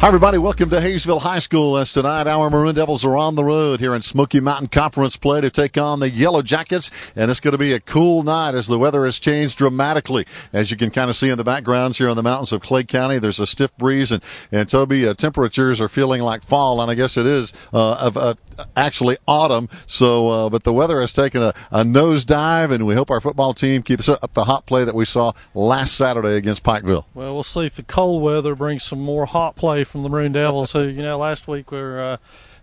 Hi, everybody. Welcome to Hayesville High School. As tonight, our Maroon Devils are on the road here in Smoky Mountain Conference play to take on the Yellow Jackets. And it's going to be a cool night as the weather has changed dramatically. As you can kind of see in the backgrounds here on the mountains of Clay County, there's a stiff breeze. And, and Toby, uh, temperatures are feeling like fall. And I guess it is uh, of, uh, actually autumn. So, uh, but the weather has taken a, a nosedive. And we hope our football team keeps up the hot play that we saw last Saturday against Pikeville. Well, we'll see if the cold weather brings some more hot play from the Maroon Devils, who you know last week we were uh,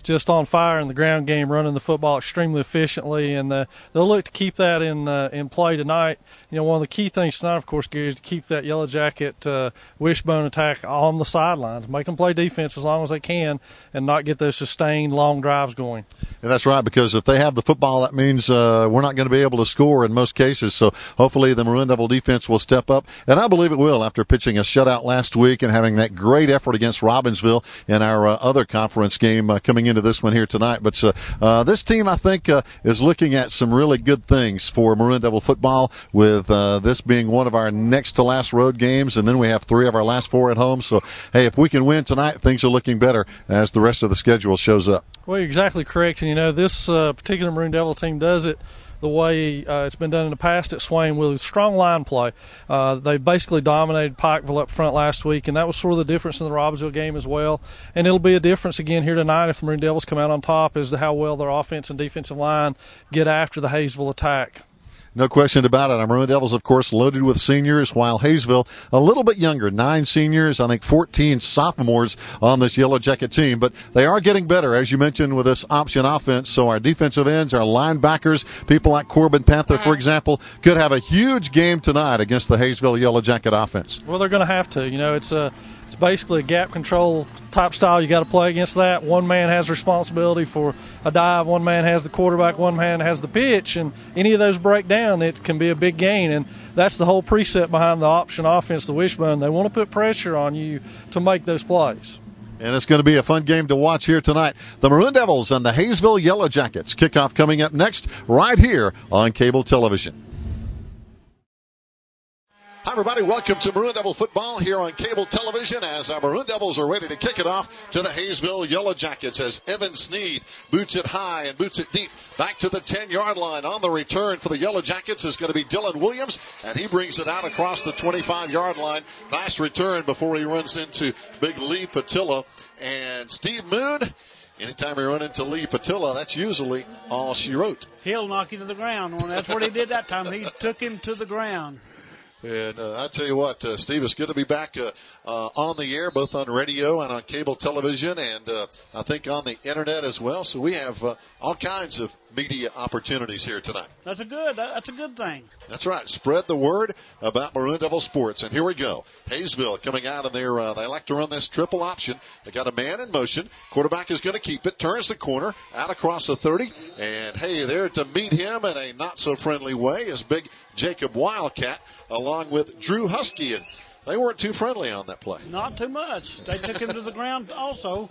just on fire in the ground game, running the football extremely efficiently, and uh, they'll look to keep that in uh, in play tonight. You know, one of the key things tonight, of course, Gary, is to keep that yellow jacket uh, wishbone attack on the sidelines, make them play defense as long as they can, and not get those sustained long drives going. And that's right, because if they have the football, that means uh, we're not going to be able to score in most cases. So hopefully the Maroon Devil defense will step up, and I believe it will after pitching a shutout last week and having that great effort against Robbinsville in our uh, other conference game uh, coming into this one here tonight. But uh, uh, this team, I think, uh, is looking at some really good things for Maroon Devil football, with this being one of our next to last road games, and then we have three of our last four at home. So hey, if we can win tonight, things are looking better as the rest of the schedule shows up. Well, you're exactly correct. And, you know, this particular Maroon Devil team does it the way uh, it's been done in the past at Swain with strong line play. Uh, they basically dominated Pikeville up front last week, and that was sort of the difference in the Robbinsville game as well. And it'll be a difference again here tonight if the Maroon Devils come out on top as to how well their offense and defensive line get after the Hayesville attack. No question about it. Our Maroon Devils, of course, loaded with seniors, while Hayesville a little bit younger, nine seniors, I think 14 sophomores on this Yellow Jacket team. But they are getting better, as you mentioned, with this option offense. So our defensive ends, our linebackers, people like Corbin Panther, for example, could have a huge game tonight against the Hayesville Yellow Jacket offense. Well, they're going to have to. You know, it's a it's basically a gap control type style. You got to play against that. One man has responsibility for a dive. One man has the quarterback. One man has the pitch. And any of those break down, it can be a big gain. And that's the whole precept behind the option offense, the wishbone. They want to put pressure on you to make those plays. And it's going to be a fun game to watch here tonight. The Maroon Devils and the Hayesville Yellow Jackets. Kickoff coming up next, right here on cable television. Hi, everybody. Welcome to Maroon Devil football here on cable television as our Maroon Devils are ready to kick it off to the Hayesville Yellow Jackets as Evan Sneed boots it high and boots it deep back to the 10 yard line. On the return for the Yellow Jackets is going to be Dylan Williams, and he brings it out across the 25 yard line. Nice return before he runs into Big Lee Patillo and Steve Moon. Anytime we run into Lee Patillo, that's usually all she wrote. He'll knock you to the ground. That's what he did that time. He took him to the ground. And uh, I tell you what, uh, Steve, it's good to be back uh, uh, on the air, both on radio and on cable television, and uh, I think on the internet as well. So we have uh, all kinds of media opportunities here tonight. That's a good. That's a good thing. That's right. Spread the word about Maroon Devil sports. And here we go. Hayesville coming out, of they're uh, they like to run this triple option. They got a man in motion. Quarterback is going to keep it. Turns the corner out across the 30, and hey, there to meet him in a not so friendly way is big Jacob Wildcat along with Drew Husky. And they weren't too friendly on that play. Not too much. They took him to the ground also.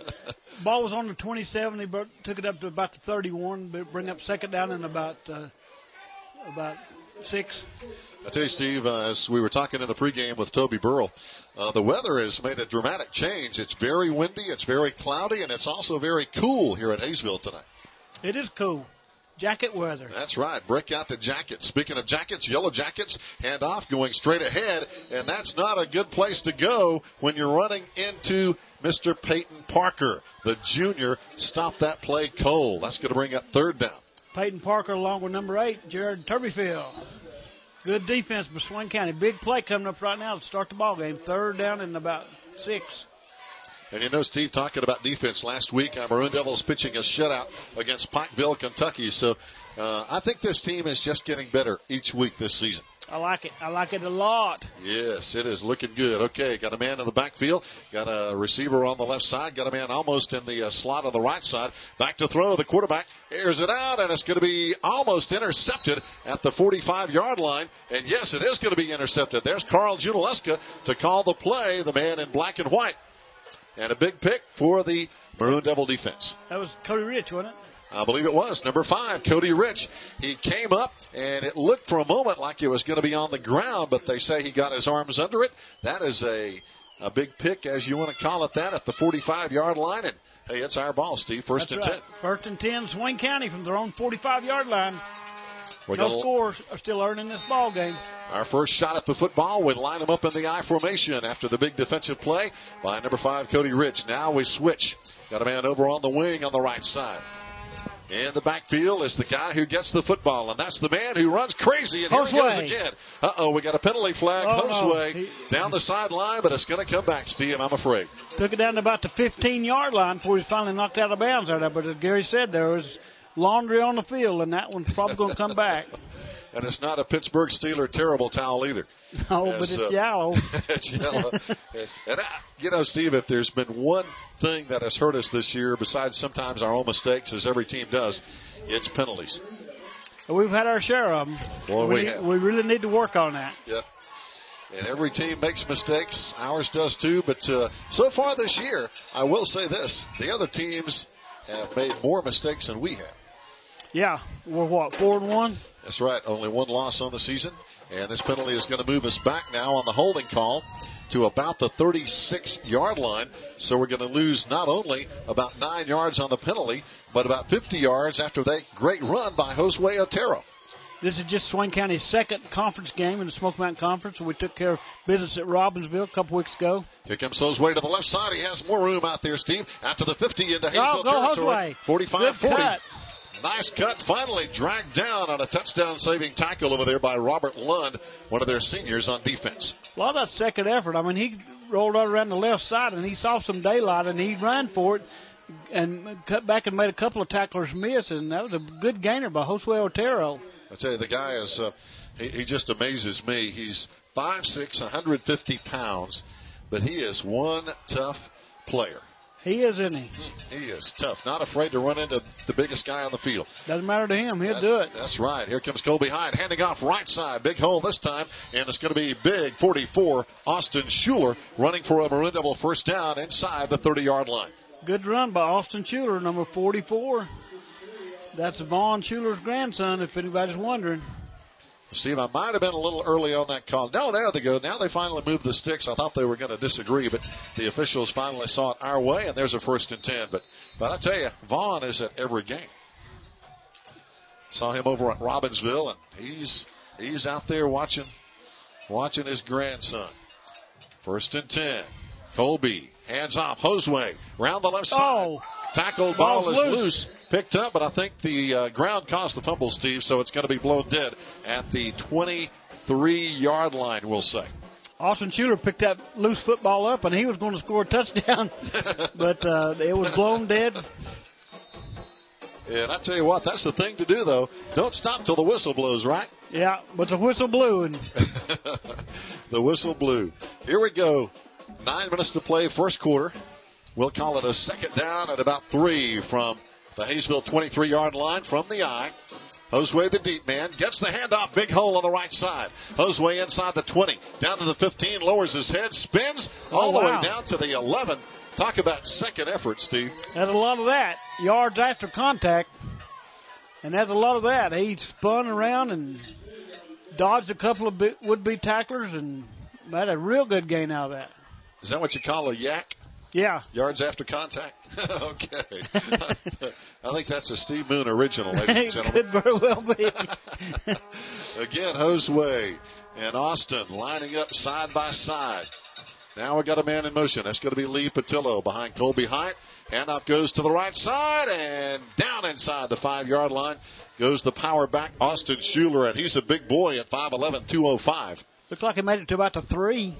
Ball was on the 27. He took it up to about the 31, bring up second down in about uh, about six. I tell you, Steve, uh, as we were talking in the pregame with Toby Burrell, uh, the weather has made a dramatic change. It's very windy, it's very cloudy, and it's also very cool here at Hayesville tonight. It is cool. Jacket weather. That's right. Break out the jackets. Speaking of jackets, yellow jackets, hand off, going straight ahead. And that's not a good place to go when you're running into Mr. Peyton Parker, the junior. Stop that play cold. That's going to bring up third down. Peyton Parker along with number eight, Jared Turbyfield. Good defense by Swain County. Big play coming up right now to start the ball game. Third down and about six. And you know, Steve, talking about defense last week, our Maroon Devils pitching a shutout against Pikeville, Kentucky. So uh, I think this team is just getting better each week this season. I like it. I like it a lot. Yes, it is looking good. Okay, got a man in the backfield, got a receiver on the left side, got a man almost in the uh, slot on the right side. Back to throw. The quarterback airs it out, and it's going to be almost intercepted at the 45 yard line. And yes, it is going to be intercepted. There's Carl Junaluska to call the play, the man in black and white and a big pick for the Maroon Devil defense. That was Cody Rich, wasn't it? I believe it was. Number five, Cody Rich. He came up, and it looked for a moment like it was going to be on the ground, but they say he got his arms under it. That is a a big pick, as you want to call it that, at the 45 yard line. And hey, it's our ball, Steve. First That's and right. 10. First and 10, Swain County from their own 45 yard line. We're No scores are still earning this ball game. Our first shot at the football, we line them up in the I formation after the big defensive play by number five, Cody Rich. Now we switch. Got a man over on the wing on the right side. In the backfield is the guy who gets the football, and that's the man who runs crazy. And here he goes again. Uh oh, we got a penalty flag. Oh, no. He- down the sideline, but it's going to come back, Steve, I'm afraid. Took it down to about the 15 yard line before he finally knocked out of bounds out there. But as Gary said, there was laundry on the field, and that one's probably going to come back. And it's not a Pittsburgh Steeler terrible towel either. Oh, but it's uh, yellow. it's yellow. and, I, you know, Steve, if there's been one thing that has hurt us this year, besides sometimes our own mistakes, as every team does, it's penalties. We've had our share of them. Boy, we we, have. we really need to work on that. Yep. And every team makes mistakes. Ours does too. But uh, so far this year, I will say this: the other teams have made more mistakes than we have. Yeah, we're what four and one. That's right. Only one loss on the season. And this penalty is going to move us back now on the holding call to about the 36 yard line. So we're going to lose not only about nine yards on the penalty, but about 50 yards after that great run by Josue Otero. This is just Swain County's second conference game in the Smoky Mountain Conference. We took care of business at Robbinsville a couple weeks ago. Here comes Josue to the left side. He has more room out there, Steve. Out to the 50 into oh, Hayesville territory. Josue. 45 Good 40. Nice cut. Finally dragged down on a touchdown saving tackle over there by Robert Lund, one of their seniors on defense. A lot of that second effort. I mean, he rolled out around the left side and he saw some daylight and he ran for it and cut back and made a couple of tacklers miss. And that was a good gainer by Josue Otero. I tell you, the guy is, uh, he, he just amazes me. He's 5'6, 150 pounds, but he is one tough player. He is, isn't he? Hmm, he is tough, not afraid to run into the biggest guy on the field. Doesn't matter to him. He'll do it. That's right. Here comes Cole behind, handing off right side. Big hole this time, and it's going to be big 44. Austin Schuler running for a Maroon Devil first down inside the 30 yard line. Good run by Austin Schuler, number 44. That's Vaughn Schuler's grandson, if anybody's wondering. Steve, I might have been a little early on that call. No, there they go. Now they finally moved the sticks. I thought they were going to disagree, but the officials finally saw it our way, and there's a first and ten. But but I tell you, Vaughn is at every game. Saw him over at Robbinsville, and he's he's out there watching watching his grandson. First and ten. Colby hands off. Josue round the left side. Oh. Tackled ball Ball's is loose. loose. Picked up, but I think the uh, ground caused the fumble, Steve, so it's going to be blown dead at the 23 yard line, we'll say. Austin Schuler picked that loose football up, and he was going to score a touchdown, but uh, it was blown dead. And I tell you what, that's the thing to do, though. Don't stop till the whistle blows, right? Yeah, but the whistle blew, and The whistle blew. Here we go. Nine minutes to play, first quarter. We'll call it a second down at about three from the Hayesville 23 yard line from the I. Josue, the deep man, gets the handoff. Big hole on the right side. Josue inside the 20, down to the 15, lowers his head, spins oh, all Oh, the wow. way down to the 11. Talk about second effort, Steve. There's a lot of that yards after contact, and that's a lot of that. He spun around and dodged a couple of would-be tacklers, and had a real good gain out of that. Is that what you call a yak? Yeah, Yards after contact? okay. I think that's a Steve Moon original, ladies and gentlemen. could very well be. Again, Josue and Austin lining up side by side. Now we got a man in motion. That's going to be Lee Patillo behind Colby Hyatt. Handoff goes to the right side and down inside the five yard line goes the power back Austin Schuler, and he's a big boy at 5'11, 205. Looks like he made it to about the three.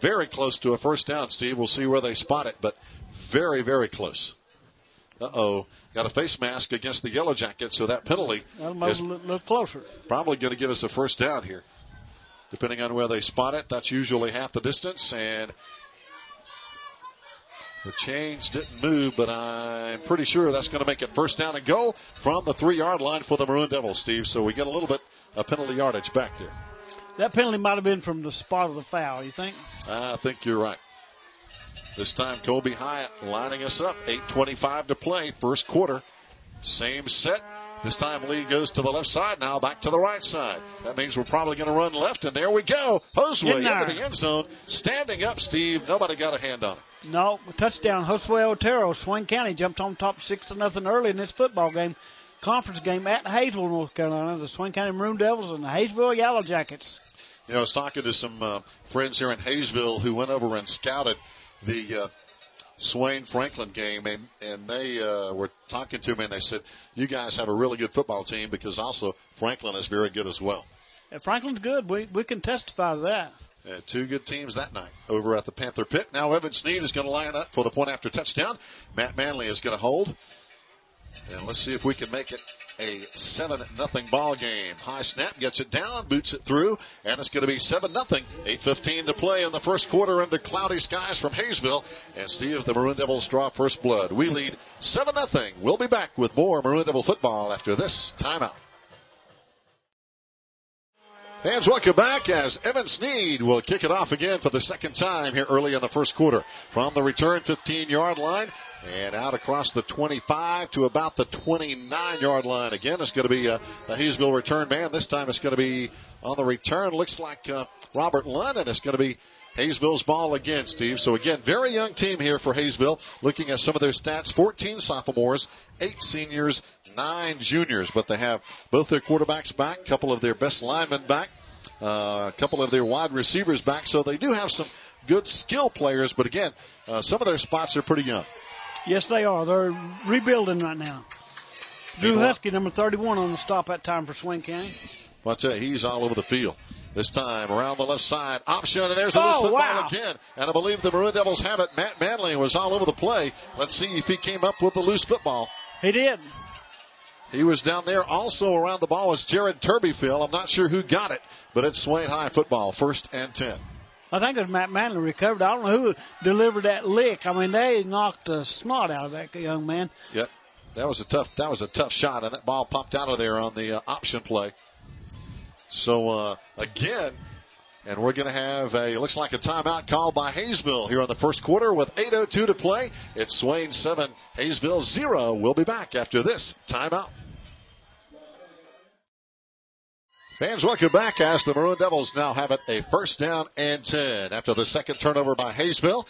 Very close to a first down, Steve. We'll see where they spot it, but very, very close. Uh oh. Got a face mask against the Yellow Jackets, so that penalty is a little, little closer. probably going to give us a first down here. Depending on where they spot it, that's usually half the distance. And the chains didn't move, but I'm pretty sure that's going to make it first down and go from the three yard line for the Maroon Devils, Steve. So we get a little bit of penalty yardage back there. That penalty might have been from the spot of the foul. You think? I think you're right. This time, Colby Hyatt lining us up. 8.25 to play, first quarter. Same set. This time Lee goes to the left side now, back to the right side. That means we're probably going to run left, and there we go. Josue In into the end zone, standing up, Steve. Nobody got a hand on it. No, touchdown. Josue Otero, Swain County jumped on top six to nothing early in this football game, conference game at Hayesville, North Carolina. The Swain County Maroon Devils and the Hayesville Yellow Jackets. You know, I was talking to some uh, friends here in Hayesville who went over and scouted the uh, Swain Franklin game, and, and they uh, were talking to me, and they said, You guys have a really good football team because also Franklin is very good as well. Franklin's good. We we can testify to that. Uh, two good teams that night over at the Panther Pit. Now Evan Sneed is going to line up for the point after touchdown. Matt Manley is going to hold. And let's see if we can make it a 7 nothing ball game. High snap gets it down, boots it through, and it's going to be 7 nothing. 8.15 to play in the first quarter under cloudy skies from Hayesville. And Steve, the Maroon Devils draw first blood. We lead 7 nothing. We'll be back with more Maroon Devil football after this timeout. Fans, welcome back as Evan Sneed will kick it off again for the second time here early in the first quarter. From the return 15 yard line and out across the 25 to about the 29 yard line. Again, it's going to be uh, the Hayesville return man. This time it's going to be on the return. Looks like uh, Robert London. It's going to be Hayesville's ball again, Steve. So again, very young team here for Hayesville. Looking at some of their stats, 14 sophomores, eight seniors, nine juniors, but they have both their quarterbacks back, a couple of their best linemen back, uh, a couple of their wide receivers back. So they do have some good skill players, but again, uh, some of their spots are pretty young. Yes, they are. They're rebuilding right now. Drew Husky, number 31, on the stop that time for Swain County. Tell you, he's all over the field. This time around the left side, option, and there's a Oh, loose football wow. again. And I believe the Maroon Devils have it. Matt Manley was all over the play. Let's see if he came up with the loose football. He did. He was down there. Also around the ball was Jared Turbyfield. I'm not sure who got it, but it's Swain High football, first and 10. I think it was Matt Manley recovered. I don't know who delivered that lick. I mean, they knocked the snot out of that young man. Yep. That was a tough. That was a tough shot, and that ball popped out of there on the uh, option play. So uh, again, and we're going to have a looks like a timeout called by Hayesville here on the first quarter with 8:02 to play. It's Swain seven, Hayesville zero. We'll be back after this timeout. Fans, welcome back as the Maroon Devils now have it a first down and 10 after the second turnover by Hayesville.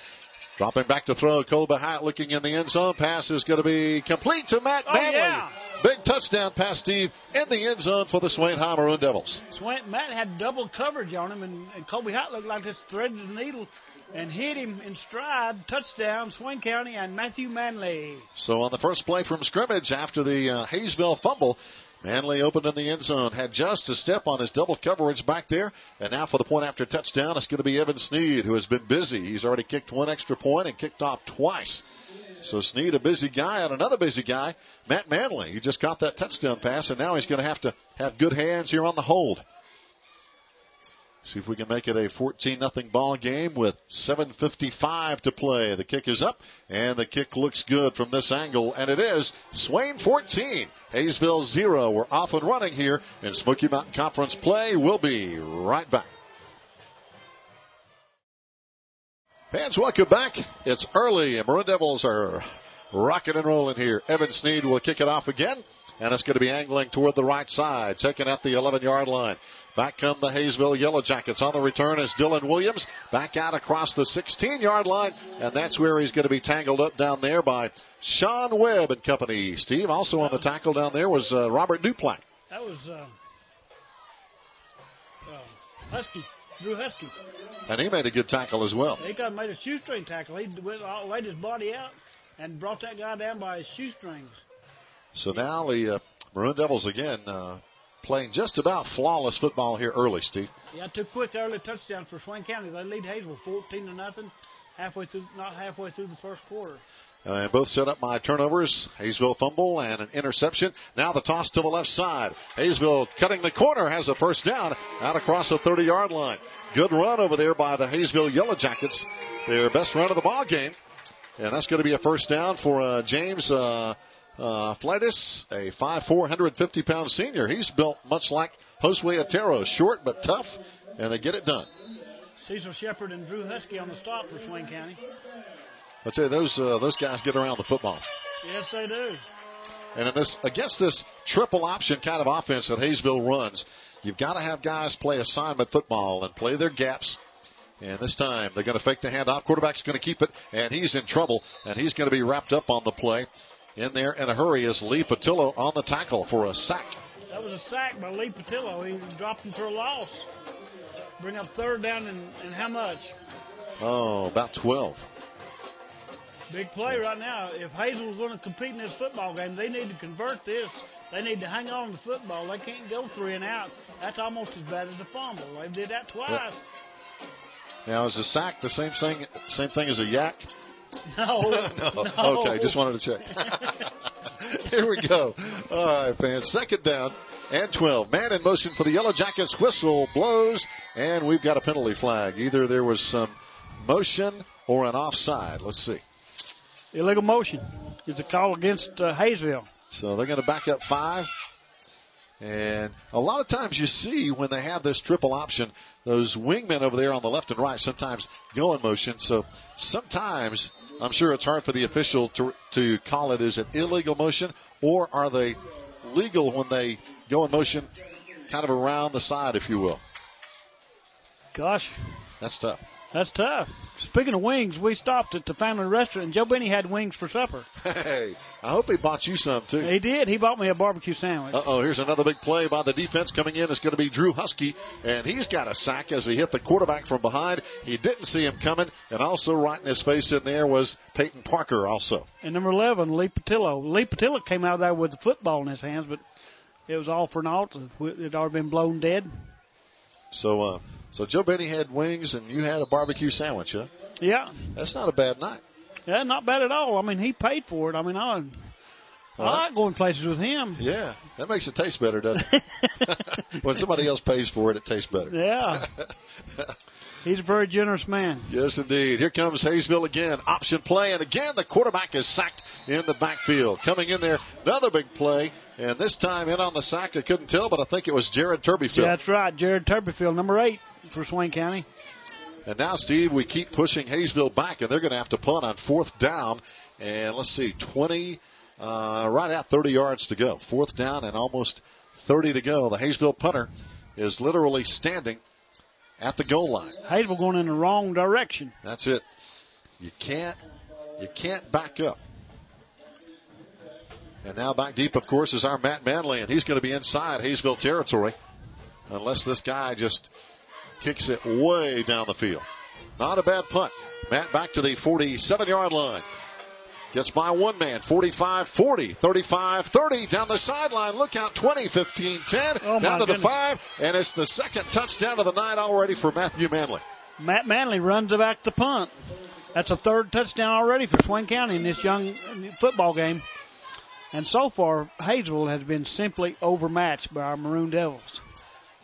Dropping back to throw, Colby Hyatt looking in the end zone. Pass is going to be complete to Matt Oh, Manley. yeah. Big touchdown pass, Steve, in the end zone for the Swain High Maroon Devils. Swain, Matt had double coverage on him, and, and Colby Hyatt looked like just threaded the needle and hit him in stride. Touchdown, Swain County and Matthew Manley. So on the first play from scrimmage after the uh, Hayesville fumble, Manley opened in the end zone, had just a step on his double coverage back there, and now for the point after touchdown, it's going to be Evan Sneed, who has been busy. He's already kicked one extra point and kicked off twice. So Sneed, a busy guy, and another busy guy, Matt Manley. He just got that touchdown pass, and now he's going to have to have good hands here on the hold. See if we can make it a 14 0 ball game with 7.55 to play. The kick is up, and the kick looks good from this angle, and it is Swain 14, Hayesville 0. We're off and running here in Smoky Mountain Conference play. We'll be right back. Fans, welcome back. It's early, and Maroon Devils are rocking and rolling here. Evan Sneed will kick it off again, and it's going to be angling toward the right side, taking at the 11 yard line. Back come the Hayesville Yellow Jackets. On the return is Dylan Williams. Back out across the 16 yard line, and that's where he's going to be tangled up down there by Sean Webb and company. Steve, also on the tackle down there was uh, Robert Duplack. That was uh, uh, Husky, Drew Husky. And he made a good tackle as well. He got made a shoestring tackle. He went, uh, laid his body out and brought that guy down by his shoestrings. So now the uh, Maroon Devils again uh, playing just about flawless football here early, Steve. Yeah, two quick early touchdowns for Swain County. They lead Hazel 14 to nothing. Halfway through, not halfway through the first quarter. Uh, and both set up by turnovers. Hayesville fumble and an interception. Now the toss to the left side. Hayesville cutting the corner has a first down out across the 30 yard line. Good run over there by the Hayesville Yellow Jackets. Their best run of the ball game. And that's going to be a first down for uh, James uh, uh, Flightis, a 5'4", 150 pound senior. He's built much like Josue Otero, short but tough, and they get it done. Cecil Shepard and Drew Husky on the stop for Swain County. I tell you, those uh, those guys get around the football. Yes, they do. And in this against this triple option kind of offense that Hayesville runs, you've got to have guys play assignment football and play their gaps. And this time they're going to fake the handoff. Quarterback's going to keep it, and he's in trouble, and he's going to be wrapped up on the play. In there in a hurry is Lee Patillo on the tackle for a sack. That was a sack by Lee Patillo. He dropped him for a loss. Bring up third down and, and how much? Oh, about 12. Big play right now. If Hazel Hazel's going to compete in this football game, they need to convert this. They need to hang on to the football. They can't go three and out. That's almost as bad as a fumble. They did that twice. Yep. Now, is a sack the same thing? Same thing as a yak? No, no. no. Okay, just wanted to check. Here we go. All right, fans. Second down and 12. Man in motion for the Yellow Jackets. Whistle blows, and we've got a penalty flag. Either there was some motion or an offside. Let's see. Illegal motion is a call against uh, Hayesville. So they're going to back up five. And a lot of times you see when they have this triple option, those wingmen over there on the left and right sometimes go in motion. So sometimes I'm sure it's hard for the official to, to call it is it illegal motion or are they legal when they go in motion kind of around the side, if you will. Gosh. That's tough. That's tough. Speaking of wings, we stopped at the family restaurant, and Joe Benny had wings for supper. Hey, I hope he bought you some too. He did. He bought me a barbecue sandwich. Uh oh, here's another big play by the defense coming in. It's going to be Drew Husky, and he's got a sack as he hit the quarterback from behind. He didn't see him coming, and also right in his face in there was Peyton Parker, also. And number 11, Lee Patillo. Lee Patillo came out of there with the football in his hands, but it was all for naught. It had already been blown dead. So, uh, so Joe Benny had wings, and you had a barbecue sandwich, huh? Yeah. That's not a bad night. Yeah, not bad at all. I mean, he paid for it. I mean, I, I like going places with him. Yeah, that makes it taste better, doesn't it? when somebody else pays for it, it tastes better. Yeah. He's a very generous man. Yes, indeed. Here comes Hayesville again. Option play, and again the quarterback is sacked in the backfield. Coming in there, another big play, and this time in on the sack. I couldn't tell, but I think it was Jared Turbyfield. Yeah, that's right. Jared Turbyfield, number eight for Swain County. And now, Steve, we keep pushing Hayesville back, and they're going to have to punt on fourth down. And let's see, 20, uh, right at 30 yards to go. Fourth down and almost 30 to go. The Hayesville punter is literally standing at the goal line. Hayesville going in the wrong direction. That's it. You can't, you can't back up. And now back deep, of course, is our Matt Manley, and he's going to be inside Hayesville territory, unless this guy just kicks it way down the field. Not a bad punt. Matt back to the 47 yard line. Gets by one man, 45 40, 35 30, down the sideline. Look out, 20, 15 10, oh down to goodness. the five, and it's the second touchdown of the night already for Matthew Manley. Matt Manley runs back the punt. That's a third touchdown already for Swain County in this young football game. And so far, Hazel has been simply overmatched by our Maroon Devils.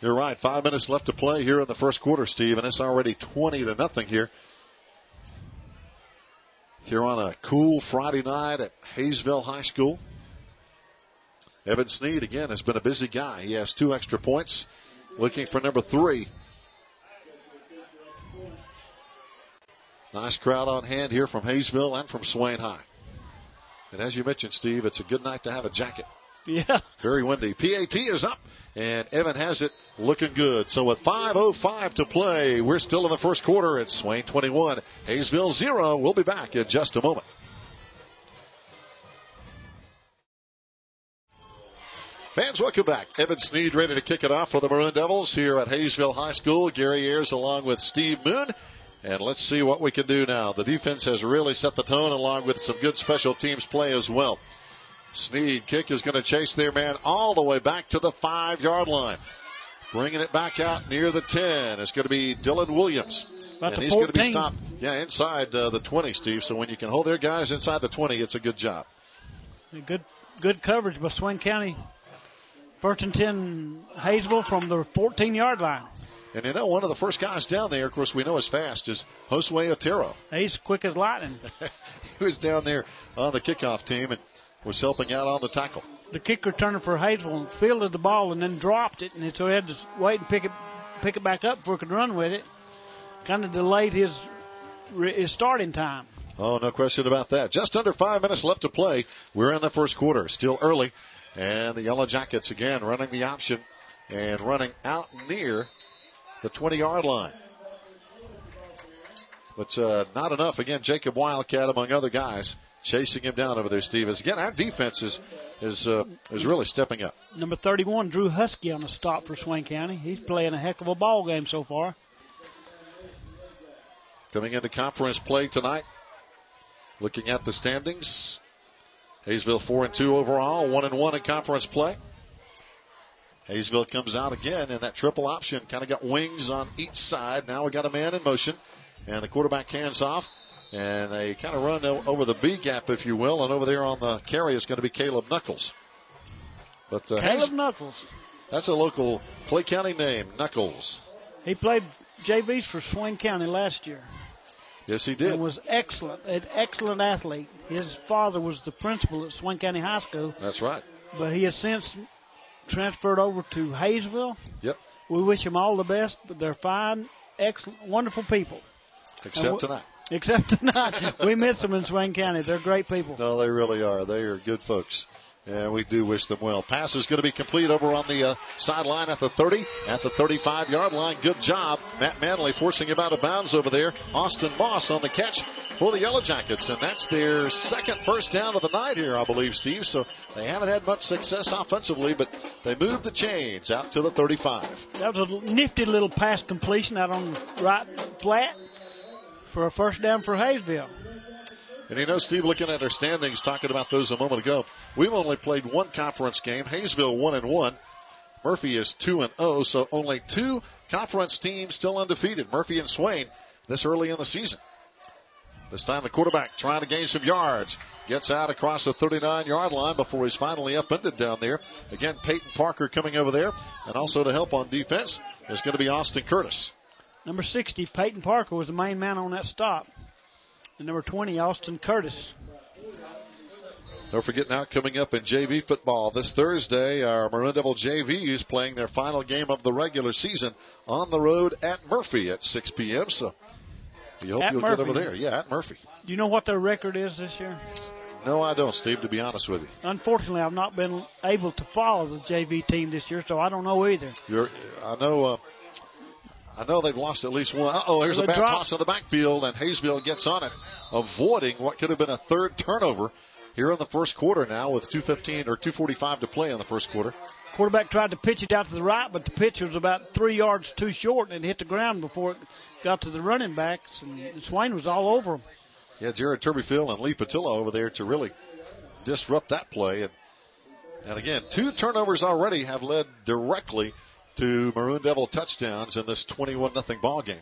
You're right. Five minutes left to play here in the first quarter, Steve, and it's already 20 to nothing here. Here on a cool Friday night at Hayesville High School. Evan Sneed, again, has been a busy guy. He has two extra points, looking for number three. Nice crowd on hand here from Hayesville and from Swain High. And as you mentioned, Steve, it's a good night to have a jacket. Yeah. Very windy. PAT is up, and Evan has it looking good. So with 5.05 to play, we're still in the first quarter. It's Swain 21, Hayesville 0. We'll be back in just a moment. Fans, welcome back. Evan Sneed ready to kick it off for the Maroon Devils here at Hayesville High School. Gary Ayers along with Steve Moon. And let's see what we can do now. The defense has really set the tone along with some good special teams play as well. Sneed kick is going to chase their man all the way back to the five yard line. Bringing it back out near the 10 is going to be Dylan Williams. That's and he's going to be stopped, yeah, inside uh, the 20, Steve. So when you can hold their guys inside the 20, it's a good job. Good good coverage by Swain County. First and 10, Hayesville from the 14 yard line. And you know, one of the first guys down there, of course, we know is fast, is Josue Otero. He's quick as lightning. he was down there on the kickoff team and was helping out on the tackle. the kick returner for Hayesville fielded the ball and then dropped it, and so he had to wait and pick it pick it back up before he could run with it. Kind of delayed his his starting time. Oh, no question about that. Just under five minutes left to play. We're in the first quarter. Still early. And the Yellow Jackets again running the option and running out near the 20 yard line. But uh, not enough. Again, Jacob Wildcat, among other guys, chasing him down over there, Steve. As again, our defense is is uh, is really stepping up. Number 31, Drew Husky on the stop for Swain County. He's playing a heck of a ball game so far. Coming into conference play tonight. Looking at the standings, Hayesville four and two overall, one and one in conference play. Hayesville comes out again, and that triple option kind of got wings on each side. Now we got a man in motion, and the quarterback hands off, and they kind of run over the B gap, if you will, and over there on the carry is going to be Caleb Knuckles. But uh, Caleb Hayes, Knuckles. That's a local Clay County name, Knuckles. He played JVs for Swain County last year. Yes, he did. And was excellent, an excellent athlete. His father was the principal at Swain County High School. That's right. But he has since transferred over to Hayesville. Yep. We wish him all the best, but they're fine, excellent, wonderful people. Except tonight. Except tonight. we miss them in Swain County. They're great people. No, they really are. They are good folks. And we do wish them well. Pass is going to be complete over on the uh, sideline at the 30, at the 35 yard line. Good job. Matt Manley forcing him out of bounds over there. Austin Moss on the catch for the Yellow Jackets. And that's their second first down of the night here, I believe, Steve. So they haven't had much success offensively, but they moved the chains out to the 35. That was a nifty little pass completion out on the right flat for a first down for Hayesville. And you know, Steve, looking at our standings, talking about those a moment ago, we've only played one conference game. Hayesville one and one. Murphy is two and zero, oh, so only two conference teams still undefeated. Murphy and Swain this early in the season. This time the quarterback trying to gain some yards. Gets out across the 39 yard line before he's finally upended down there. Again, Peyton Parker coming over there. And also to help on defense is going to be Austin Curtis. Number 60, Peyton Parker was the main man on that stop. And number 20, Austin Curtis. Don't forget now, coming up in JV football this Thursday, our Maroon Devil JV is playing their final game of the regular season on the road at Murphy at 6 p.m. So you hope at you'll Murphy. get over there. Yeah, at Murphy. Do you know what their record is this year? No, I don't, Steve, to be honest with you. Unfortunately, I've not been able to follow the JV team this year, so I don't know either. You're, I know uh, I know they've lost at least one. oh, here's a bad drop. toss in the backfield, and Hayesville gets on it, avoiding what could have been a third turnover here in the first quarter now with 2.15 or 2.45 to play in the first quarter. Quarterback tried to pitch it out to the right, but the pitch was about three yards too short and it hit the ground before it got to the running backs, and Swain was all over him. Yeah, Jared Turbyfield and Lee Patillo over there to really disrupt that play. And, and again, two turnovers already have led directly – to Maroon Devil touchdowns in this 21 0 ball game.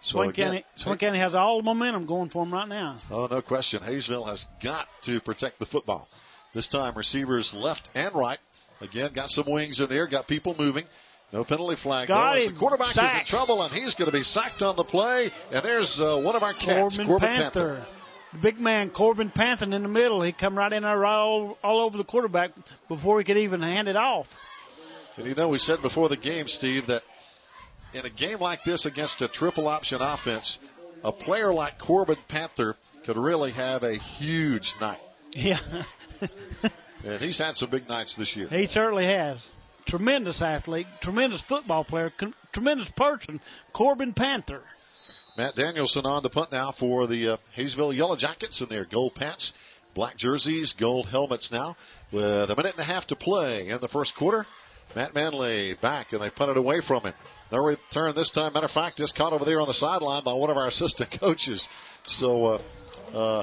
So Swain County, Swain County has all the momentum going for them right now. Oh, no question. Hayesville has got to protect the football. This time, receivers left and right. Again, got some wings in there, got people moving. No penalty flag. Got. The quarterback is in trouble, and he's going to be sacked on the play. And there's uh, one of our cats, Corbin, Corbin Panther. Panther. The big man, Corbin Panther, in the middle. He come right in there, right all, all over the quarterback before he could even hand it off. And you know, we said before the game, Steve, that in a game like this against a triple option offense, a player like Corbin Panther could really have a huge night. Yeah. and he's had some big nights this year. He certainly has. Tremendous athlete, tremendous football player, tremendous person, Corbin Panther. Matt Danielson on to punt now for the uh, Hayesville Yellow Jackets in their gold pants, black jerseys, gold helmets now, with a minute and a half to play in the first quarter. Matt Manley back, and they put it away from him. No return this time. Matter of fact, just caught over there on the sideline by one of our assistant coaches. So uh, uh,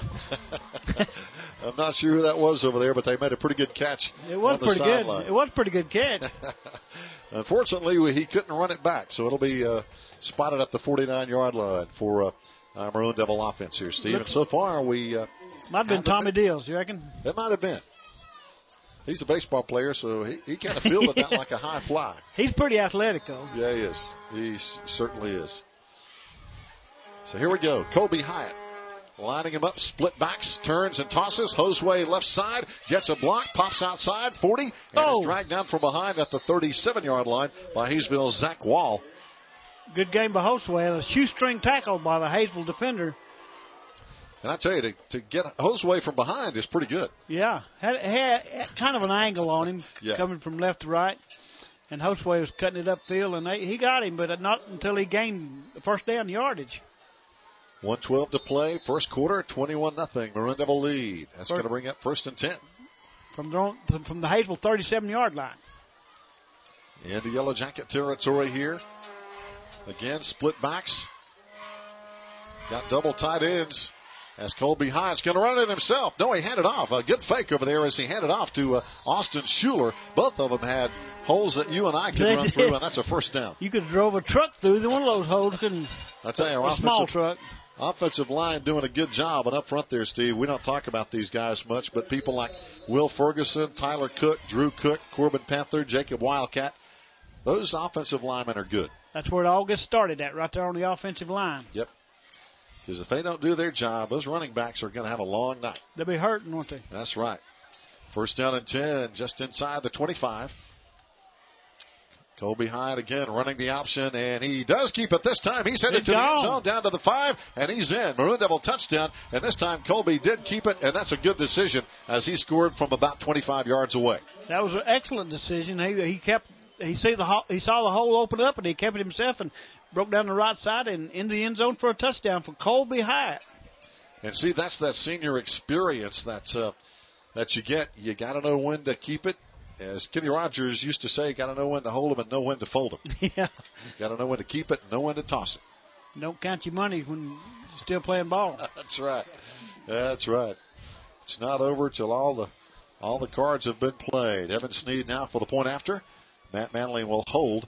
I'm not sure who that was over there, but they made a pretty good catch. It was pretty good. It was pretty good catch. Unfortunately, he couldn't run it back, so it'll be uh, spotted at the 49 yard line for uh, Maroon Devil offense here, Steve. And so far, we uh, might have been Tommy Deals. You reckon? It might have been he's a baseball player, so he, he kind of fielded that like a high fly. He's pretty athletic, though. Yeah, he is. He certainly is. So here we go. Colby Hyatt lining him up, split backs, turns and tosses. Josue left side, gets a block, pops outside, 40, and oh. is dragged down from behind at the 37 yard line by Hayesville's Zach Wall. Good game by Josue, and a shoestring tackle by the Hayesville defender And I tell you, to, to get Josue from behind is pretty good. Yeah, had, had, had kind of an angle on him Yeah. coming from left to right, and Josue was cutting it upfield, and they, he got him, but not until he gained the first down yardage. 112 to play, first quarter, 21 nothing. Maroon Devil lead. That's going to bring up first and 10. From the, from the Hayesville 37 yard line. Into Yellow Jacket territory here. Again, split backs. Got double tight ends. As Colby Hines going to run it himself. No, he handed off. A good fake over there as he handed off to uh, Austin Schuler. Both of them had holes that you and I could run through, and that's a first down. You could have drove a truck through the one of those holes, couldn't I tell you, our a small offensive, truck. offensive line doing a good job. And up front there, Steve, we don't talk about these guys much, but people like Will Ferguson, Tyler Cook, Drew Cook, Corbin Panther, Jacob Wildcat, those offensive linemen are good. That's where it all gets started at, right there on the offensive line. Yep. Because if they don't do their job, those running backs are going to have a long night. They'll be hurting, won't they? That's right. First down and 10, just inside the 25. Colby Hyatt again running the option, and he does keep it this time. He's headed to the end zone, down to the five, and he's in. Maroon Devil touchdown, and this time Colby did keep it, and that's a good decision as he scored from about 25 yards away. That was an excellent decision. He he kept he see the he saw the hole open up and he kept it himself and broke down the right side and in the end zone for a touchdown for Colby Hyatt. And see, that's that senior experience that uh, that you get. You got to know when to keep it. As Kenny Rogers used to say, got to know when to hold them and know when to fold them. yeah, got to know when to keep it and know when to toss it. don't count your money when you're still playing ball. That's right. That's right. It's not over till all the all the cards have been played. Evan Sneed now for the point after. Matt Manley will hold.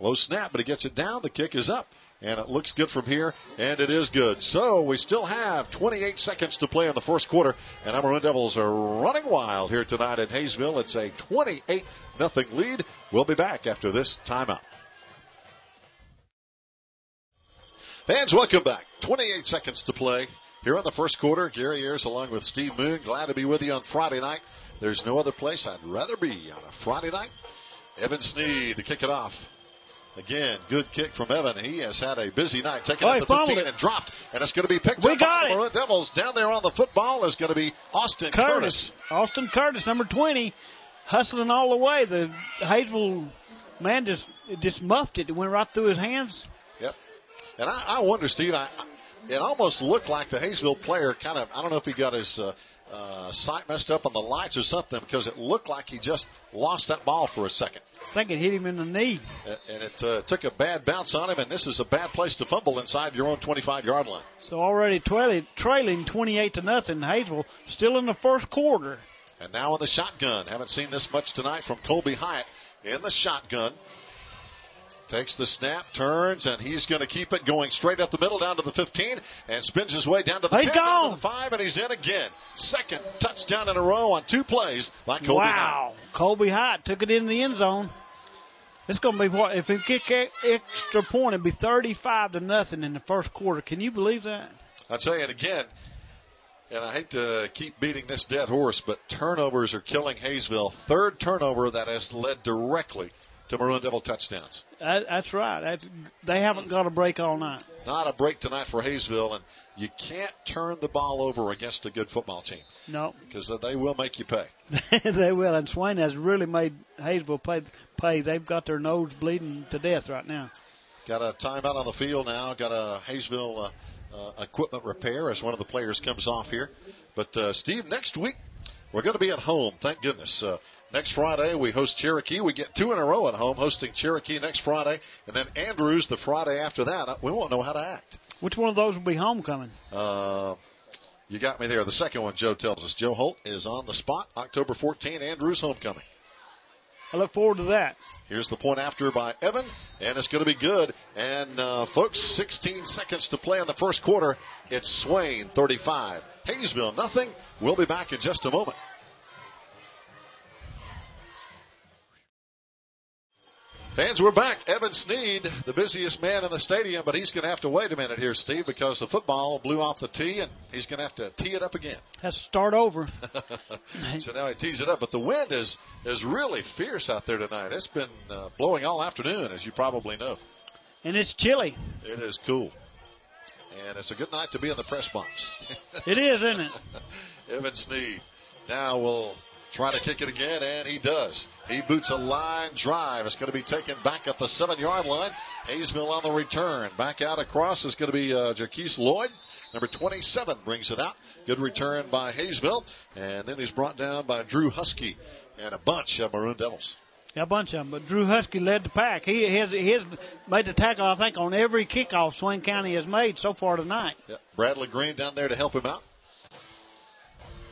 Low snap, but he gets it down. The kick is up. And it looks good from here, and it is good. So we still have 28 seconds to play in the first quarter, and our Maroon Devils are running wild here tonight in Hayesville. It's a 28 nothing lead. We'll be back after this timeout. Fans, welcome back. 28 seconds to play here in the first quarter. Gary Ayers along with Steve Moon. Glad to be with you on Friday night. There's no other place I'd rather be on a Friday night. Evan Sneed to kick it off. Again, good kick from Evan. He has had a busy night. Taking Oh, it he to 15 fumbled it. and dropped. And it's going to be picked We up got by the. Maroon Devils. Down there on the football is going to be Austin Curtis. Curtis, Austin Curtis, number twenty, hustling all the way. The Hayesville man just just muffed it. It went right through his hands. Yep. And I, I wonder, Steve, I, I- it almost looked like the Hayesville player kind of, I don't know if he got his uh, uh, sight messed up on the lights or something because it looked like he just lost that ball for a second. I think it hit him in the knee. And it uh, took a bad bounce on him, and this is a bad place to fumble inside your own 25 yard line. So already trailing, trailing 28 to nothing. Hayesville still in the first quarter. And now in the shotgun. Haven't seen this much tonight from Colby Hyatt in the shotgun. Takes the snap, turns, and he's going to keep it going straight up the middle down to the 15 and spins his way down to the 10, down to the 5, and he's in again. Second touchdown in a row on two plays by Colby Hyatt. wow. Colby Hyatt took it in the end zone. It's going to be what? If he kick extra point, it'd be 35 to nothing in the first quarter. Can you believe that? I'll tell you it again, and I hate to keep beating this dead horse, but turnovers are killing Hayesville. Third turnover that has led directly to Maroon Devil touchdowns. that's right. They haven't got a break all night. Not a break tonight for Hayesville, and you can't turn the ball over against a good football team No, because they will make you pay. they will. And Swain has really made Hayesville pay, pay. They've got their nose bleeding to death right now. Got a timeout on the field now. Got a Hayesville uh, uh, equipment repair as one of the players comes off here. But uh, Steve, next week we're going to be at home. Thank goodness. Next Friday we host Cherokee. We get two in a row at home, hosting Cherokee next Friday, and then Andrews the Friday after that. We won't know how to act. Which one of those will be homecoming? Uh, you got me there. The second one, Joe tells us. Joe Holt is on the spot. October 14, Andrews homecoming. I look forward to that. Here's the point after by Evan, and it's going to be good. And uh, folks, 16 seconds to play in the first quarter. It's Swain 35, Hayesville nothing. We'll be back in just a moment. Fans, we're back. Evan Sneed, the busiest man in the stadium, but he's going to have to wait a minute here, Steve, because the football blew off the tee, and he's going to have to tee it up again. Has to start over. So now he tees it up, but the wind is is really fierce out there tonight. It's been uh, blowing all afternoon, as you probably know. and it's chilly. It is cool. and it's a good night to be in the press box. it is, isn't it? Evan Sneed now will try to kick it again, and he does. He boots a line drive. It's going to be taken back at the seven yard line. Hayesville on the return. Back out across is going to be uh, Jaquise Lloyd. Number 27 brings it out. Good return by Hayesville. And then he's brought down by Drew Husky and a bunch of Maroon Devils. Yeah, a bunch of them. But Drew Husky led the pack. He has, he has made the tackle, I think, on every kickoff Swain County has made so far tonight. Yeah, Bradley Green down there to help him out.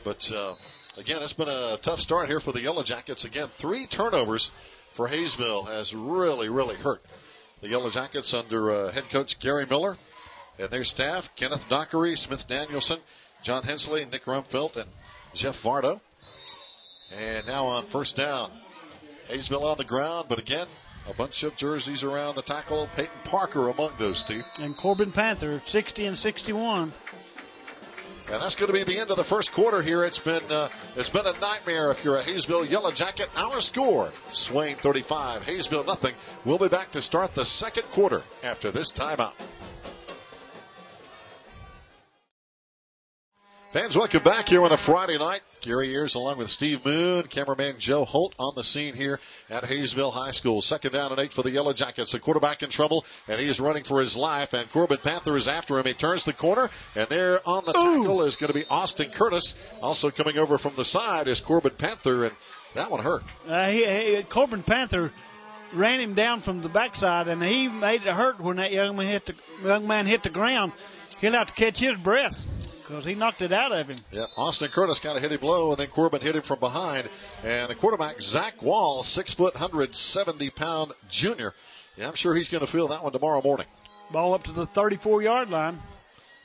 But uh, again, it's been a tough start here for the Yellow Jackets. Again, three turnovers for Hayesville has really, really hurt the Yellow Jackets under uh, head coach Gary Miller and their staff Kenneth Dockery, Smith Danielson, John Hensley, Nick Rumfelt, and Jeff Vardo. And now on first down, Hayesville on the ground, but again, a bunch of jerseys around the tackle. Peyton Parker among those, Steve. And Corbin Panther, 60 and 61. And that's going to be the end of the first quarter here. It's been uh, it's been a nightmare if you're a Hayesville Yellow Jacket. Our score: Swain 35, Hayesville nothing. We'll be back to start the second quarter after this timeout. Fans, welcome back here on a Friday night. Gary Ayers along with Steve Moon, cameraman Joe Holt on the scene here at Hayesville High School. Second down and eight for the Yellow Jackets. The quarterback in trouble, and he's running for his life. And Corbin Panther is after him. He turns the corner, and there on the tackle Ooh. is going to be Austin Curtis. Also coming over from the side is Corbin Panther, and that one hurt. Uh, he, he, Corbin Panther ran him down from the backside, and he made it hurt when that young man hit the young man hit the ground. He'll have to catch his breath because he knocked it out of him. Yeah, Austin Curtis kind of hit him low, and then Corbin hit him from behind. And the quarterback, Zach Wall, six foot, 170 pound junior. Yeah, I'm sure he's going to feel that one tomorrow morning. Ball up to the 34 yard line.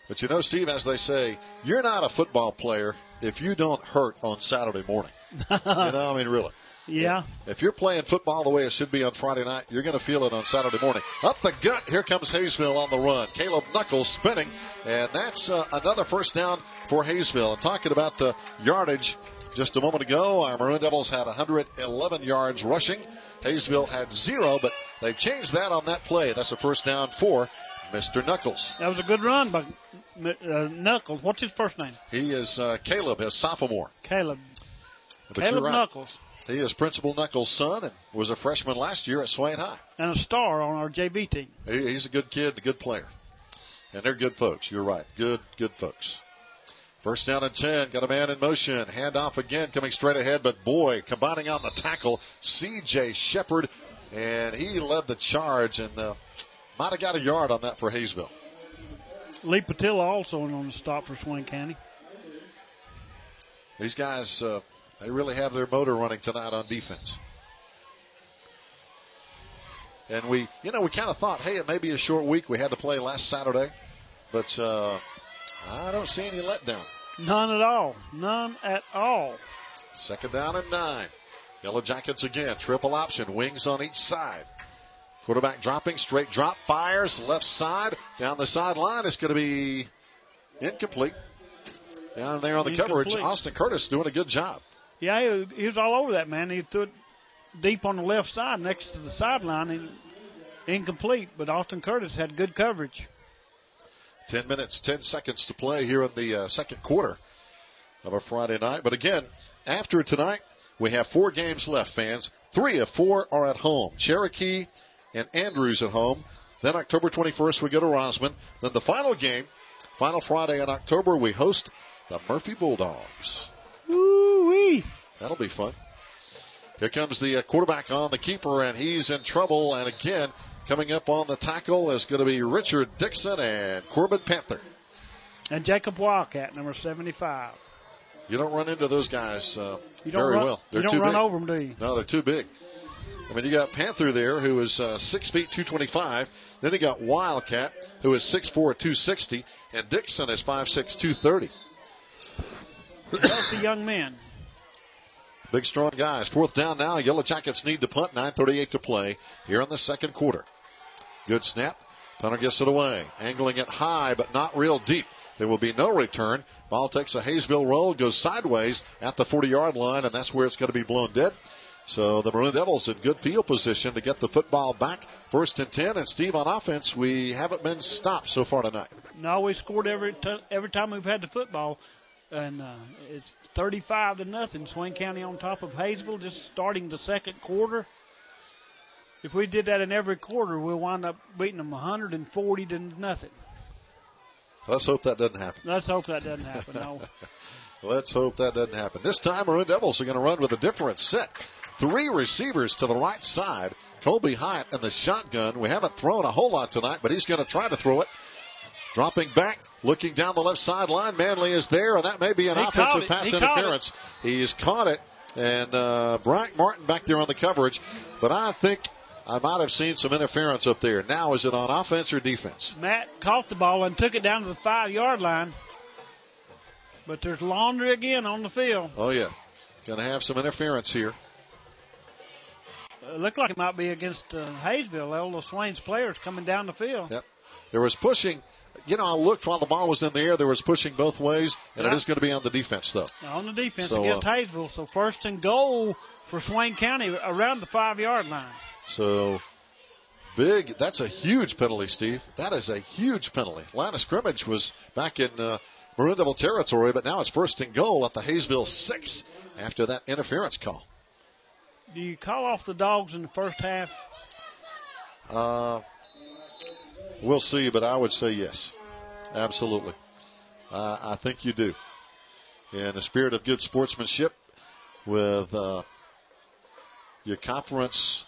But you know, Steve, as they say, you're not a football player if you don't hurt on Saturday morning. you know, I mean, really. Yeah. If you're playing football the way it should be on Friday night, you're going to feel it on Saturday morning. Up the gut, here comes Hayesville on the run. Caleb Knuckles spinning, and that's uh, another first down for Hayesville. And talking about the yardage just a moment ago, our Maroon Devils had 111 yards rushing. Hayesville had zero, but they changed that on that play. That's a first down for Mr. Knuckles. That was a good run by uh, Knuckles. What's his first name? He is uh, Caleb, his sophomore. Caleb. But Caleb right. Knuckles. He is Principal Knuckles' son and was a freshman last year at Swain High. And a star on our JV team. He, he's a good kid, a good player. And they're good folks. You're right. Good, good folks. First down and 10. Got a man in motion. Handoff again coming straight ahead. But boy, combining on the tackle, C.J. Shepard. And he led the charge and uh, might have got a yard on that for Hayesville. Lee Patillo also on the stop for Swain County. These guys, uh, they really have their motor running tonight on defense. And we, you know, we kind of thought, hey, it may be a short week. We had to play last Saturday, but uh, I don't see any letdown. None at all. None at all. Second down and nine. Yellow Jackets again. Triple option. Wings on each side. Quarterback dropping. Straight drop. Fires. Left side. Down the sideline. It's going to be incomplete. Down there on the incomplete. coverage. Austin Curtis doing a good job. Yeah, he was, he was all over that man. He threw it deep on the left side next to the sideline and incomplete, but Austin Curtis had good coverage. 10 minutes, 10 seconds to play here in the uh, second quarter of a Friday night. But again, after tonight, we have four games left, fans. Three of four are at home Cherokee and Andrews at home. Then October 21st, we go to Rosman. Then the final game, final Friday in October, we host the Murphy Bulldogs. Woo-wee. That'll be fun. Here comes the uh, quarterback on the keeper, and he's in trouble. And again, coming up on the tackle is going to be Richard Dixon and Corbin Panther. And Jacob Wildcat, number 75. You don't run into those guys uh, very run, well. They're you don't run big. over them, do you? No, they're too big. I mean, you got Panther there, who is uh, 6 feet 225. Then you got Wildcat, who is 6'4", 260. And Dixon is 5'6", 230. Healthy young men. Big, strong guys. Fourth down now. Yellow Jackets need to punt. 9.38 to play here in the second quarter. Good snap. Punter gets it away. Angling it high, but not real deep. There will be no return. Ball takes a Hayesville roll, goes sideways at the 40 yard line, and that's where it's going to be blown dead. So the Maroon Devils in good field position to get the football back. First and 10. And Steve, on offense, we haven't been stopped so far tonight. No, we scored every t- every time we've had the football, and uh, it's 35 to nothing. Swain County on top of Hayesville, just starting the second quarter. If we did that in every quarter, we'll wind up beating them 140 to nothing. Let's hope that doesn't happen. Let's hope that doesn't happen. No. Let's hope that doesn't happen. This time, Maroon Devils are going to run with a different set. Three receivers to the right side. Colby Hyatt in the shotgun. We haven't thrown a whole lot tonight, but he's going to try to throw it. Dropping back, looking down the left sideline. Manley is there, and that may be an He offensive pass He interference. He's caught it, and uh, Bryant Martin back there on the coverage. But I think I might have seen some interference up there. Now, is it on offense or defense? Matt caught the ball and took it down to the five yard line. But there's laundry again on the field. Oh, yeah. Going to have some interference here. It looked like it might be against uh, Hayesville. All the Swain's players coming down the field. Yep. There was pushing. You know, I looked while the ball was in the air. There was pushing both ways, and it is going to be on the defense, though. On the defense So, against uh, Hayesville. So first and goal for Swain County around the five yard line. So big. That's a huge penalty, Steve. That is a huge penalty. Line of scrimmage was back in uh, Maroon Devil territory, but now it's first and goal at the Hayesville six after that interference call. Do you call off the dogs in the first half? We'll see, but I would say yes, absolutely. Uh, I think you do. In the spirit of good sportsmanship, with uh, your conference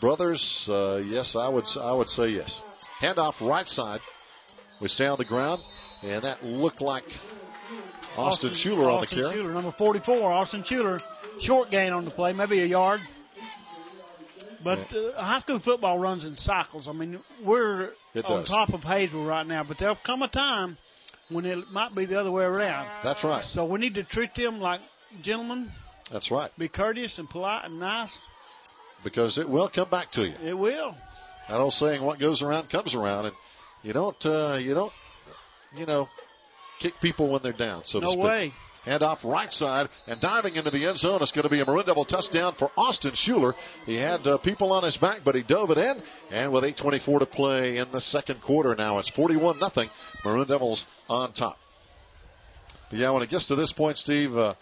brothers, uh, yes, I would. I would say yes. Handoff right side. We stay on the ground, and that looked like Austin, Schuler on the Austin carry. Schuler, number 44, Austin Schuler. Short gain on the play, maybe a yard. But uh, high school football runs in cycles. I mean, we're It on does. top of Hazel right now, but there'll come a time when it might be the other way around. That's right. So we need to treat them like gentlemen, That's right. be courteous and polite and nice. Because it will come back to you. It will. that old saying, "What goes around comes around," and you don't, uh, you don't, you know, kick people when they're down. So to No speak. way. Hand off right side and diving into the end zone. It's going to be a Maroon Devil touchdown for Austin Schuler. He had uh, people on his back, but he dove it in. And with 8:24 to play in the second quarter, now it's 41 nothing. Maroon Devils on top. But yeah, when it gets to this point, Steve, uh,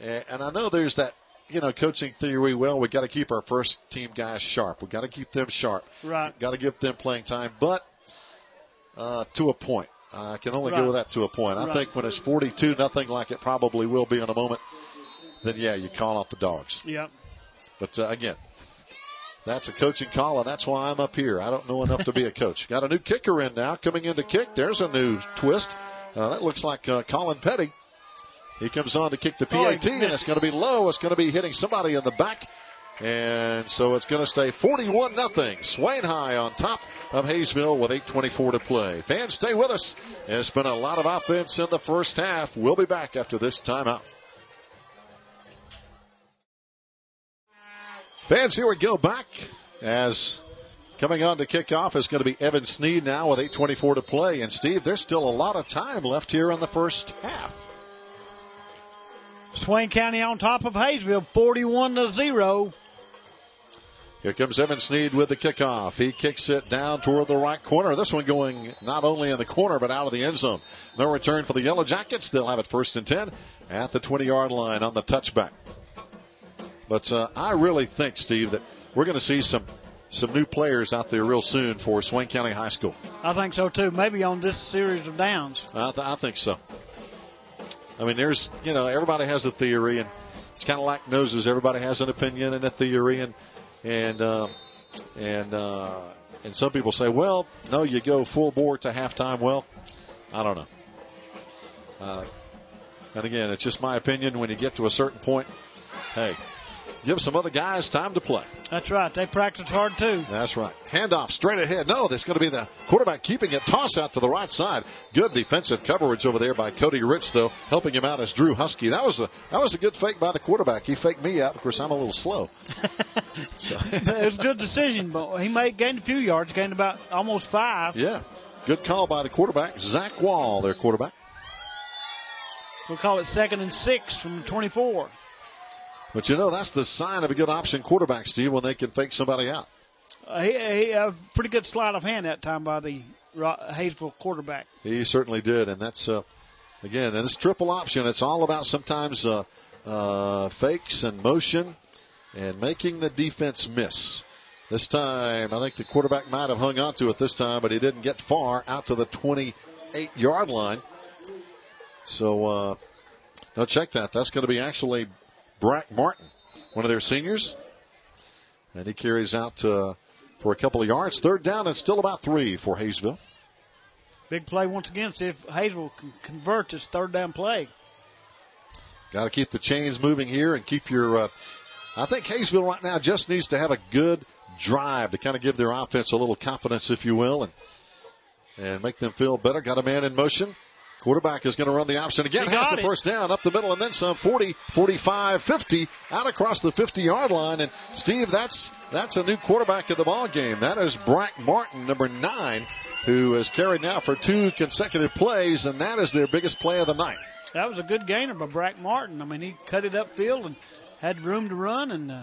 and I know there's that you know coaching theory. Well, we got to keep our first team guys sharp. We got to keep them sharp. Right. Got to give them playing time, but uh, to a point. I can only Right. go with that to a point. I Right. think when it's 42 nothing, like it probably will be in a moment, then yeah, you call off the dogs. Yep. But uh, again, that's a coaching call, and that's why I'm up here. I don't know enough to be a coach. Got a new kicker in now, coming in to kick. There's a new twist. Uh, that looks like uh, Colin Petty. He comes on to kick the Oh, PAT, and it's going to be low. It's going to be hitting somebody in the back. And so it's going to stay 41 nothing. Swain High on top of Hayesville with 8.24 to play. Fans, stay with us. It's been a lot of offense in the first half. We'll be back after this timeout. Fans, here we go back as coming on to kick off is going to be Evan Sneed now with 8.24 to play. And Steve, there's still a lot of time left here in the first half. Swain County on top of Hayesville, 41 to 0. Here comes Evan Sneed with the kickoff. He kicks it down toward the right corner. This one going not only in the corner, but out of the end zone. No return for the Yellow Jackets. They'll have it first and 10 at the 20 yard line on the touchback. But uh, I really think, Steve, that we're going to see some some new players out there real soon for Swain County High School. I think so too. Maybe on this series of downs. I, th- I think so. I mean, there's, you know, everybody has a theory, and it's kind of like noses. Everybody has an opinion and a theory, and and um, and uh, and some people say, well, no, you go full bore to halftime. Well, I don't know. Uh, and again, it's just my opinion. When you get to a certain point, hey, give some other guys time to play. That's right. They practice hard too. That's right. Handoff straight ahead. No, that's going to be the quarterback keeping it. Toss out to the right side. Good defensive coverage over there by Cody Rich, though, helping him out as Drew Husky. That was a that was a good fake by the quarterback. He faked me out. Of course, I'm a little slow. so, it was a good decision, but he made gained a few yards, gained about almost five. yeah, good call by the quarterback, Zach Wall, their quarterback. We'll call it second and six from 24. But you know that's the sign of a good option quarterback, Steve, when they can fake somebody out. Uh, he, he a pretty good sleight of hand that time by the Hayesville quarterback. He certainly did, and that's uh, again, and this triple option. It's all about sometimes uh, uh, fakes and motion and making the defense miss. This time, I think the quarterback might have hung on to it this time, but he didn't get far out to the 28 yard line. So, uh, now check that. That's going to be actually Brack Martin, one of their seniors. And he carries out uh, for a couple of yards. Third down and still about three for Hayesville. Big play once again. See if Hayesville can convert this third down play. Got to keep the chains moving here and keep your. Uh, I think Hayesville right now just needs to have a good drive to kind of give their offense a little confidence, if you will, and and make them feel better. Got a man in motion. Quarterback is going to run the option again. Has the it. first down up the middle and then some 40, 45, 50 out across the 50 yard line. And Steve, that's that's a new quarterback of the ball game. That is Brack Martin, number nine, who has carried now for two consecutive plays, and that is their biggest play of the night. That was a good gainer by Brack Martin. I mean, he cut it upfield and had room to run, and uh,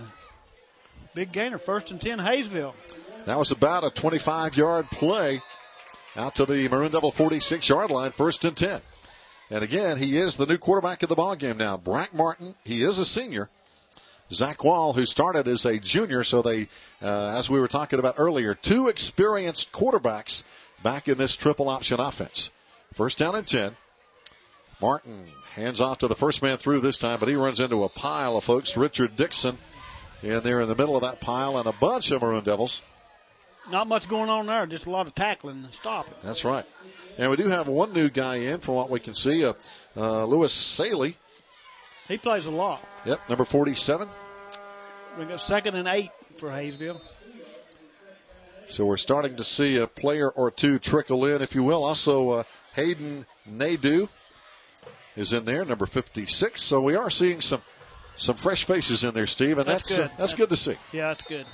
big gainer, first and 10, Hayesville. That was about a 25 yard play out to the Maroon Devil 46 yard line, first and 10. And again, he is the new quarterback of the ball game now. Brack Martin, he is a senior. Zach Wall, who started as a junior, so they, uh, as we were talking about earlier, two experienced quarterbacks back in this triple option offense. First down and 10. Martin hands off to the first man through this time, but he runs into a pile of folks. Richard Dixon in there in the middle of that pile, and a bunch of Maroon Devils not much going on there, just a lot of tackling and stopping. That's right. And we do have one new guy in from what we can see, uh, uh, Lewis Saley. He plays a lot. Yep, number 47. We got second and eight for Hayesville. So we're starting to see a player or two trickle in, if you will. Also, uh, Hayden Nadeau is in there, number 56. So we are seeing some some fresh faces in there, Steve, and that's that's, good. Uh, that's good to see. Yeah, that's good.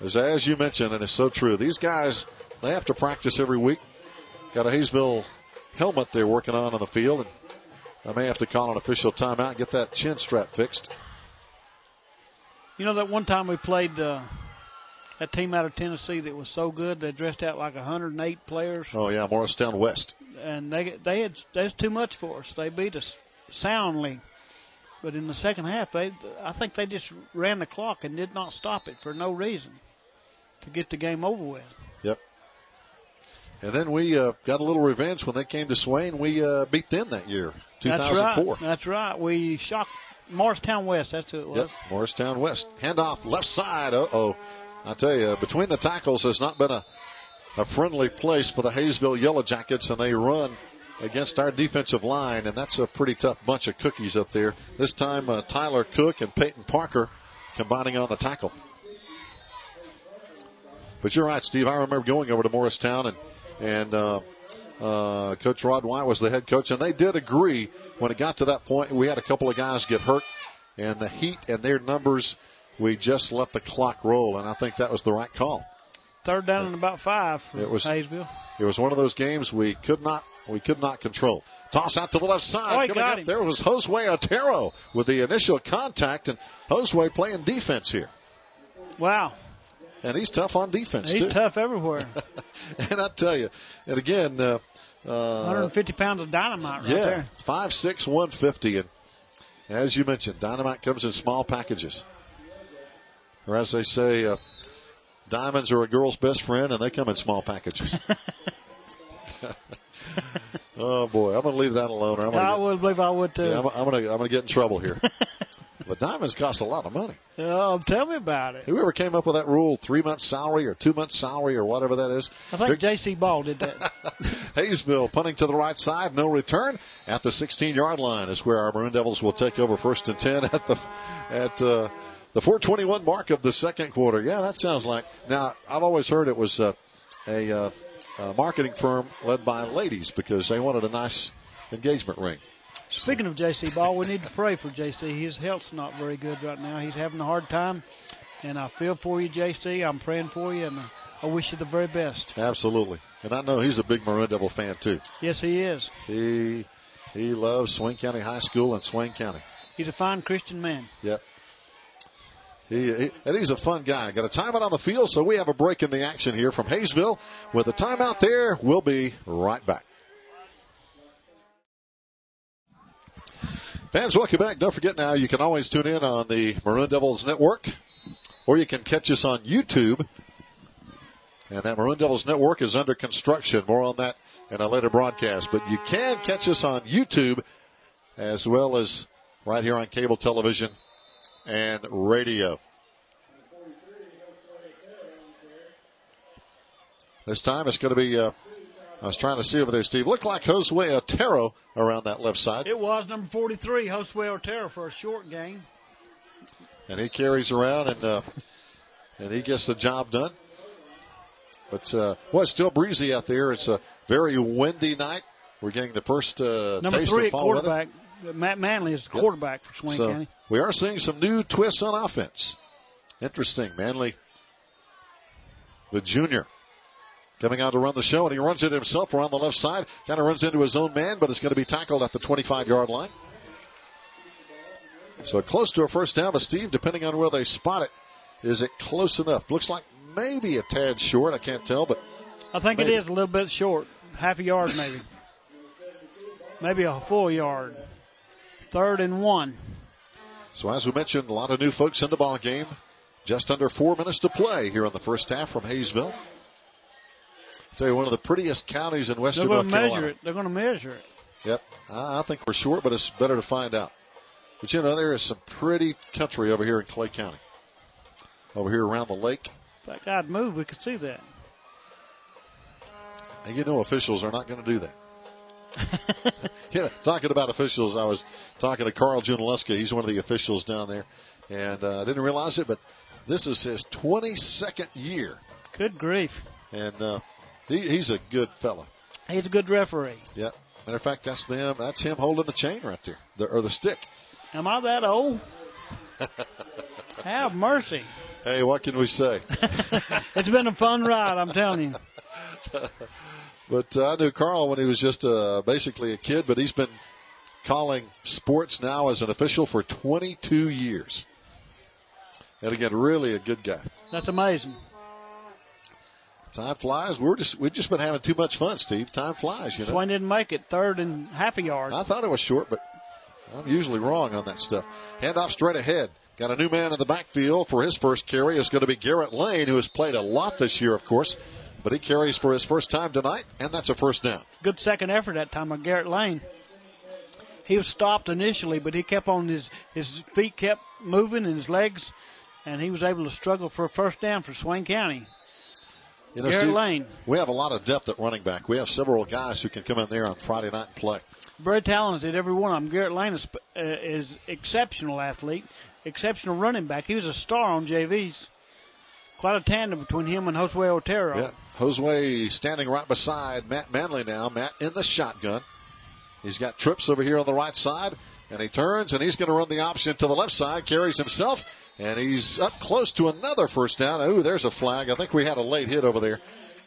As, as you mentioned, and it's so true, these guys, they have to practice every week. Got a Hayesville helmet they're working on on the field, and I may have to call an official timeout and get that chin strap fixed. You know that one time we played uh, that team out of Tennessee that was so good they dressed out like 108 players. Oh yeah, Morristown West. And they they had that's too much for us. They beat us soundly. But in the second half, they I think they just ran the clock and did not stop it for no reason to get the game over with. Yep. And then we uh, got a little revenge when they came to Swain. We uh, beat them that year, 2004. That's right. That's right. We shocked Morristown West. That's who it was. Yep, Morristown West. Handoff left side. Uh oh. I tell you, between the tackles has not been a, a friendly place for the Hayesville Yellow Jackets, and they run against our defensive line, and that's a pretty tough bunch of cookies up there. This time, uh, Tyler Cook and Peyton Parker combining on the tackle. But you're right, Steve. I remember going over to Morristown and and uh, uh, Coach Rod White was the head coach, and they did agree when it got to that point. We had a couple of guys get hurt, and the heat and their numbers, we just let the clock roll, and I think that was the right call. Third down and about five for It was- Hayesville. It was one of those games we could not we could not control. Toss out to the left side. Oh, Coming up him. there was Josue Otero with the initial contact, and Josue playing defense here, Wow, and he's tough on defense he's too. tough everywhere. And I tell you, and again, uh, 150 pounds of dynamite right yeah, there. five six one fifty, and as you mentioned, dynamite comes in small packages, or as they say, uh, diamonds are a girl's best friend, and they come in small packages. oh boy, I'm going to leave that alone. Or I'm I going to would believe I would too. yeah, I'm, I'm going to I'm going to get in trouble here. But diamonds cost a lot of money. Oh, tell me about it. Whoever came up with that rule, three months salary or two months salary or whatever that is. I think J.C. Ball did that. Hayesville punting to the right side, no return at the 16 yard line is where our Maroon Devils will take over first and 10 at the at uh, the 421 mark of the second quarter. Yeah, that sounds like. Now I've always heard it was uh, a, uh, a marketing firm led by ladies because they wanted a nice engagement ring. Speaking of J.C. Ball, we need to pray for J.C. His health's not very good right now. He's having a hard time, and I feel for you, J.C. I'm praying for you, and I wish you the very best. Absolutely, and I know he's a big Maroon Devil fan too. Yes, he is. He he loves Swain County High School and Swain County. He's a fine Christian man. Yep. He, he, and he's a fun guy. Got a timeout on the field, so we have a break in the action here from Hayesville. With a timeout there, we'll be right back. Fans, welcome back. Don't forget now, you can always tune in on the Maroon Devils Network, or you can catch us on YouTube. And that Maroon Devils Network is under construction. More on that in a later broadcast. But you can catch us on YouTube as well as right here on cable television and radio. This time it's going to be, uh, I was trying to see over there, Steve. Looked like Josue Otero around that left side. It was number 43, Josue Otero, for a short game. And he carries around and uh, and he gets the job done. But uh, well, it's still breezy out there. It's a very windy night. We're getting the first uh, Number taste three of fall quarterback. weather. Matt Manley is the quarterback for Swain So County. we are seeing some new twists on offense. Interesting. Manley, the junior, coming out to run the show, and he runs it himself around the left side. Kind of runs into his own man, but it's going to be tackled at the 25 yard line. So close to a first down, but Steve, depending on where they spot it, is it close enough? Looks like maybe a tad short. I can't tell, but I think maybe. it is a little bit short, half a yard maybe, maybe a full yard. Third and one. So as we mentioned, a lot of new folks in the ball game. Just under four minutes to play here in the first half from Hayesville. Tell you, one of the prettiest counties in Western They're going North to Carolina. measure it. They're going to measure it. Yep, I I think we're short, but it's better to find out. But you know, there is some pretty country over here in Clay County, over here around the lake. If that guy'd move, we could see that. And you know, officials are not going to do that. yeah, talking about officials, I was talking to Carl Junaluska. He's one of the officials down there, and uh, I didn't realize it, but this is his 22nd year, Good grief. and uh, he, he's a good fella. He's a good referee. Yep. Matter of fact, that's them. That's him holding the chain right there, the, or the stick. Am I that old? Have mercy. Hey, what can we say? It's been a fun ride, I'm telling you. But uh, I knew Carl when he was just uh, basically a kid, but he's been calling sports now as an official for 22 years. And again, really a good guy. That's amazing. Time flies. We're just we've just been having too much fun, Steve. Time flies, you know. Swain didn't make it. Third and half a yard. I thought it was short, but I'm usually wrong on that stuff. Handoff straight ahead. Got a new man in the backfield for his first carry. Is going to be Garrett Lane, who has played a lot this year, of course, but he carries for his first time tonight, and that's a first down. Good second effort that time by Garrett Lane. He was stopped initially, but he kept on his his feet kept moving and his legs, and he was able to struggle for a first down for Swain County. You know, Garrett Lane. we have a lot of depth at running back. We have several guys who can come in there on Friday night and play. Very talented, every one of them. Garrett Lane is, uh, is exceptional athlete, exceptional running back. He was a star on JV's. Quite a tandem between him and Josue Otero. Yeah. Josue standing right beside Matt Manley now. Matt in the shotgun. He's got trips over here on the right side, and he turns and he's going to run the option to the left side, carries himself, and he's up close to another first down. Ooh, there's a flag. I think we had a late hit over there,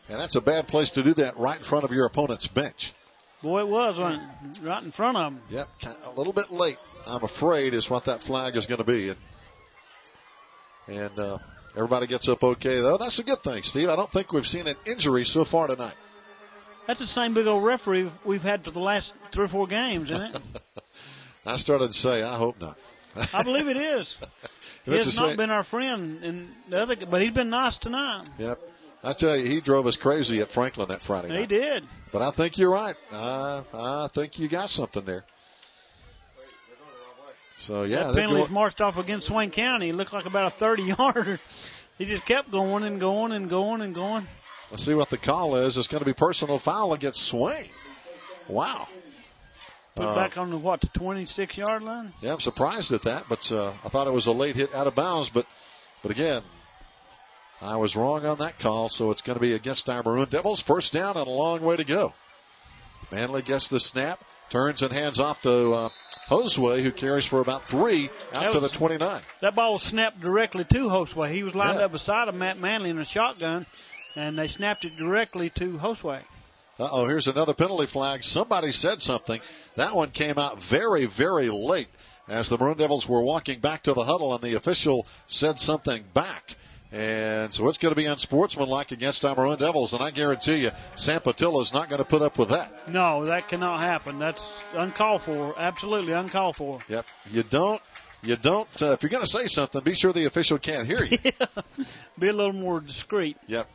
and that's a bad place to do that right in front of your opponent's bench. Boy, it was right in front of him. Yep, a little bit late. I'm afraid is what that flag is going to be, and and uh, everybody gets up okay though. That's a good thing, Steve. I don't think we've seen an injury so far tonight. That's the same big old referee we've had for the last three or four games, isn't it? I started to say, I hope not. I believe it is. he has not same- been our friend in the other, but he's been nice tonight. Yep. I tell you, he drove us crazy at Franklin that Friday night. He did. But I think you're right. I, I think you got something there. So yeah, that penalty's going- marched off against Swain County. It looked like about a 30 yarder. He just kept going and going and going and going. let's see what the call is. It's going to be personal foul against Swain. Wow. Put Uh, it back on the what, the 26 yard line? Yeah, I'm surprised at that, but uh, I thought it was a late hit out of bounds. But, but again, I was wrong on that call, so it's going to be against our Maroon Devils. First down and a long way to go. Manley gets the snap, turns and hands off to uh, Josue, who carries for about three out That to the 29. That ball was snapped directly to Josue. He was lined Yeah. up beside of Matt Manley in a shotgun, and they snapped it directly to Josue. Uh oh, here's another penalty flag. Somebody said something. That one came out very, very late as the Maroon Devils were walking back to the huddle, and the official said something back. And so it's going to be unsportsmanlike against our Maroon Devils, and I guarantee you, Sam Patillo is not going to put up with that. No, that cannot happen. That's uncalled for. Absolutely uncalled for. Yep. You don't. You don't. Uh, if you're going to say something, be sure the official can't hear you. Be a little more discreet. Yep.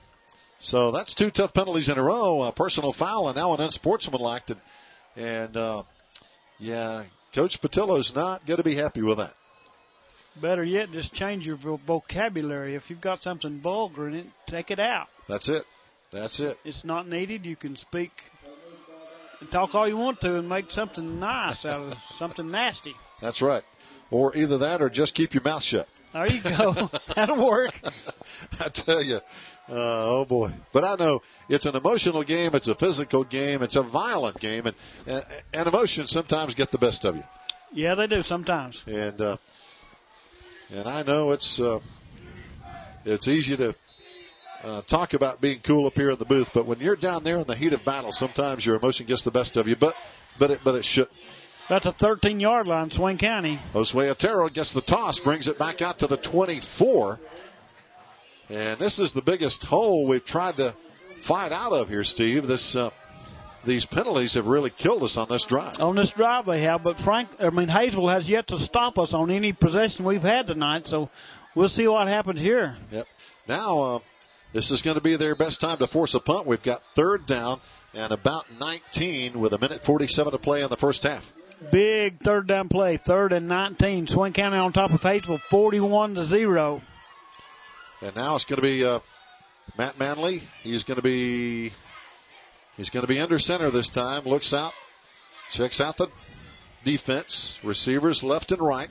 So that's two tough penalties in a row: a personal foul and now an unsportsmanlike. And, and uh, yeah, Coach Patillo's not going to be happy with that. Better yet, just change your vocabulary. If you've got something vulgar in it, take it out. That's it. That's it. It's not needed. You can speak and talk all you want to and make something nice out of something nasty. That's right. Or either that, or just keep your mouth shut. There you go. That'll work. I tell you, uh, oh boy! But I know it's an emotional game. It's a physical game. It's a violent game, and and, and emotions sometimes get the best of you. Yeah, they do sometimes. And uh, and I know it's uh, it's easy to uh, talk about being cool up here in the booth, but when you're down there in the heat of battle, sometimes your emotion gets the best of you. But but it but it should. That's a 13 yard line, Swain County. Josue Otero gets the toss, brings it back out to the 24. And this is the biggest hole we've tried to fight out of here, Steve. This uh, these penalties have really killed us on this drive. On this drive they have, but Frank, I mean Hazel has yet to stop us on any possession we've had tonight. So we'll see what happens here. Yep. Now uh, this is going to be their best time to force a punt. We've got third down and about 19 with a minute 47 to play in the first half. Big third down play, third and 19. Swain County on top of Hazel, 41 to zero. And now it's going to be uh, Matt Manley. He's going to be he's going to be under center this time. Looks out, checks out the defense, receivers left and right.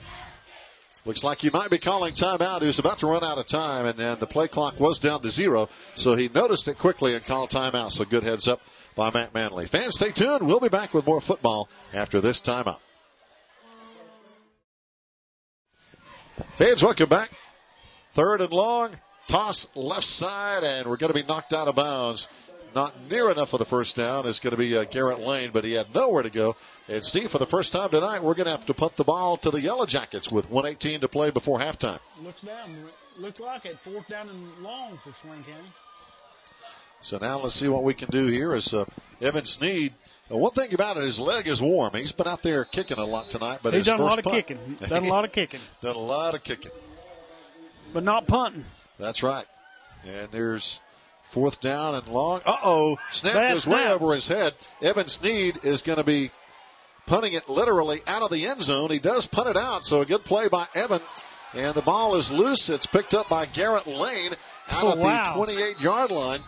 Looks like he might be calling timeout. He was about to run out of time, and, and the play clock was down to zero. So he noticed it quickly and called timeout. So good heads up by Matt Manley. Fans, stay tuned. We'll be back with more football after this timeout. Fans, welcome back. Third and long, toss left side, and we're going to be knocked out of bounds. Not near enough for the first down. It's going to be uh, Garrett Lane, but he had nowhere to go. And Steve, for the first time tonight, we're going to have to punt the ball to the Yellow Jackets with 118 to play before halftime. Looks down. Looks like it. Fourth down and long for Swain County. So now let's see what we can do here. Is As uh, Evan Sneed, uh, one thing about it, his leg is warm. He's been out there kicking a lot tonight, but He's his done a first lot of kicking. Done a lot of kicking, done a lot of kicking. But not punting. That's right. And there's fourth down and long. Uh oh, snap Bad goes way over his head. Evan Sneed is going to be punting it literally out of the end zone. He does punt it out, so a good play by Evan. And the ball is loose. It's picked up by Garrett Lane out Oh, at wow. the 28 yard line.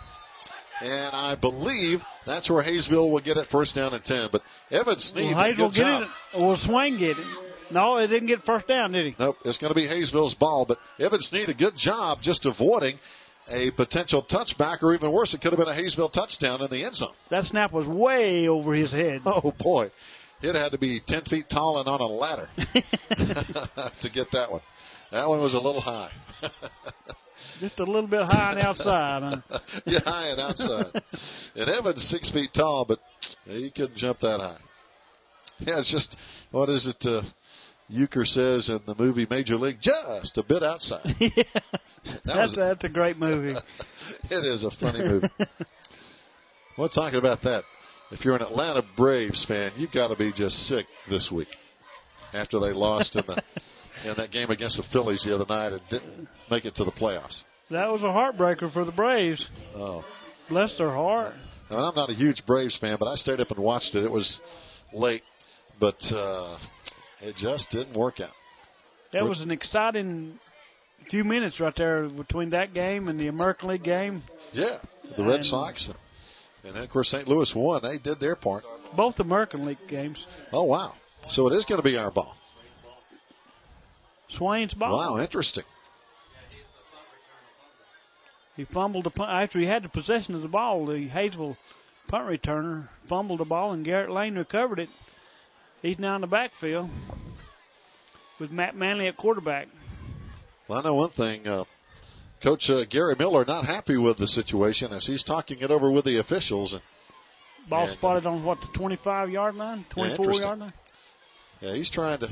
And I believe that's where Hayesville will get it first down and 10. But Evan Sneed, Will did a Hayesville get it? Will Swain get it? No, it didn't get first down, did he? Nope, it's going to be Hayesville's ball. But Evan Sneed a good job just avoiding a potential touchback, or even worse, it could have been a Hayesville touchdown in the end zone. That snap was way over his head. Oh boy, it had to be ten feet tall and on a ladder to get that one. That one was a little high. Just a little bit high on the outside. Huh? yeah, high and outside. and Evans six feet tall, but he couldn't jump that high. Yeah, it's just what is it? Uh, Uecker says in the movie Major League, just a bit outside. That That's, was- that's a great movie. it is a funny movie. well, talking about that, if you're an Atlanta Braves fan, you've got to be just sick this week after they lost in the in that game against the Phillies the other night and didn't make it to the playoffs. That was a heartbreaker for the Braves. Oh, Bless their heart. I mean, I'm not a huge Braves fan, but I stayed up and watched it. It was late, but uh, it just didn't work out. That was an exciting few minutes right there between that game and the American League game. Yeah, the Red And- Sox, and then of course St. Louis won. They did their part. Both American League games. Oh wow! So it is going to be our ball. Swain's ball. Wow, interesting. He fumbled the punt after he had the possession of the ball. The Hazel punt returner fumbled the ball, and Garrett Lane recovered it. He's now in the backfield with Matt Manley at quarterback. Well, I know one thing. Uh, Coach uh, Gary Miller not happy with the situation as he's talking it over with the officials. And Ball Yeah. spotted on what the 25 yard line, 24 interesting. yard line. yeah, he's trying to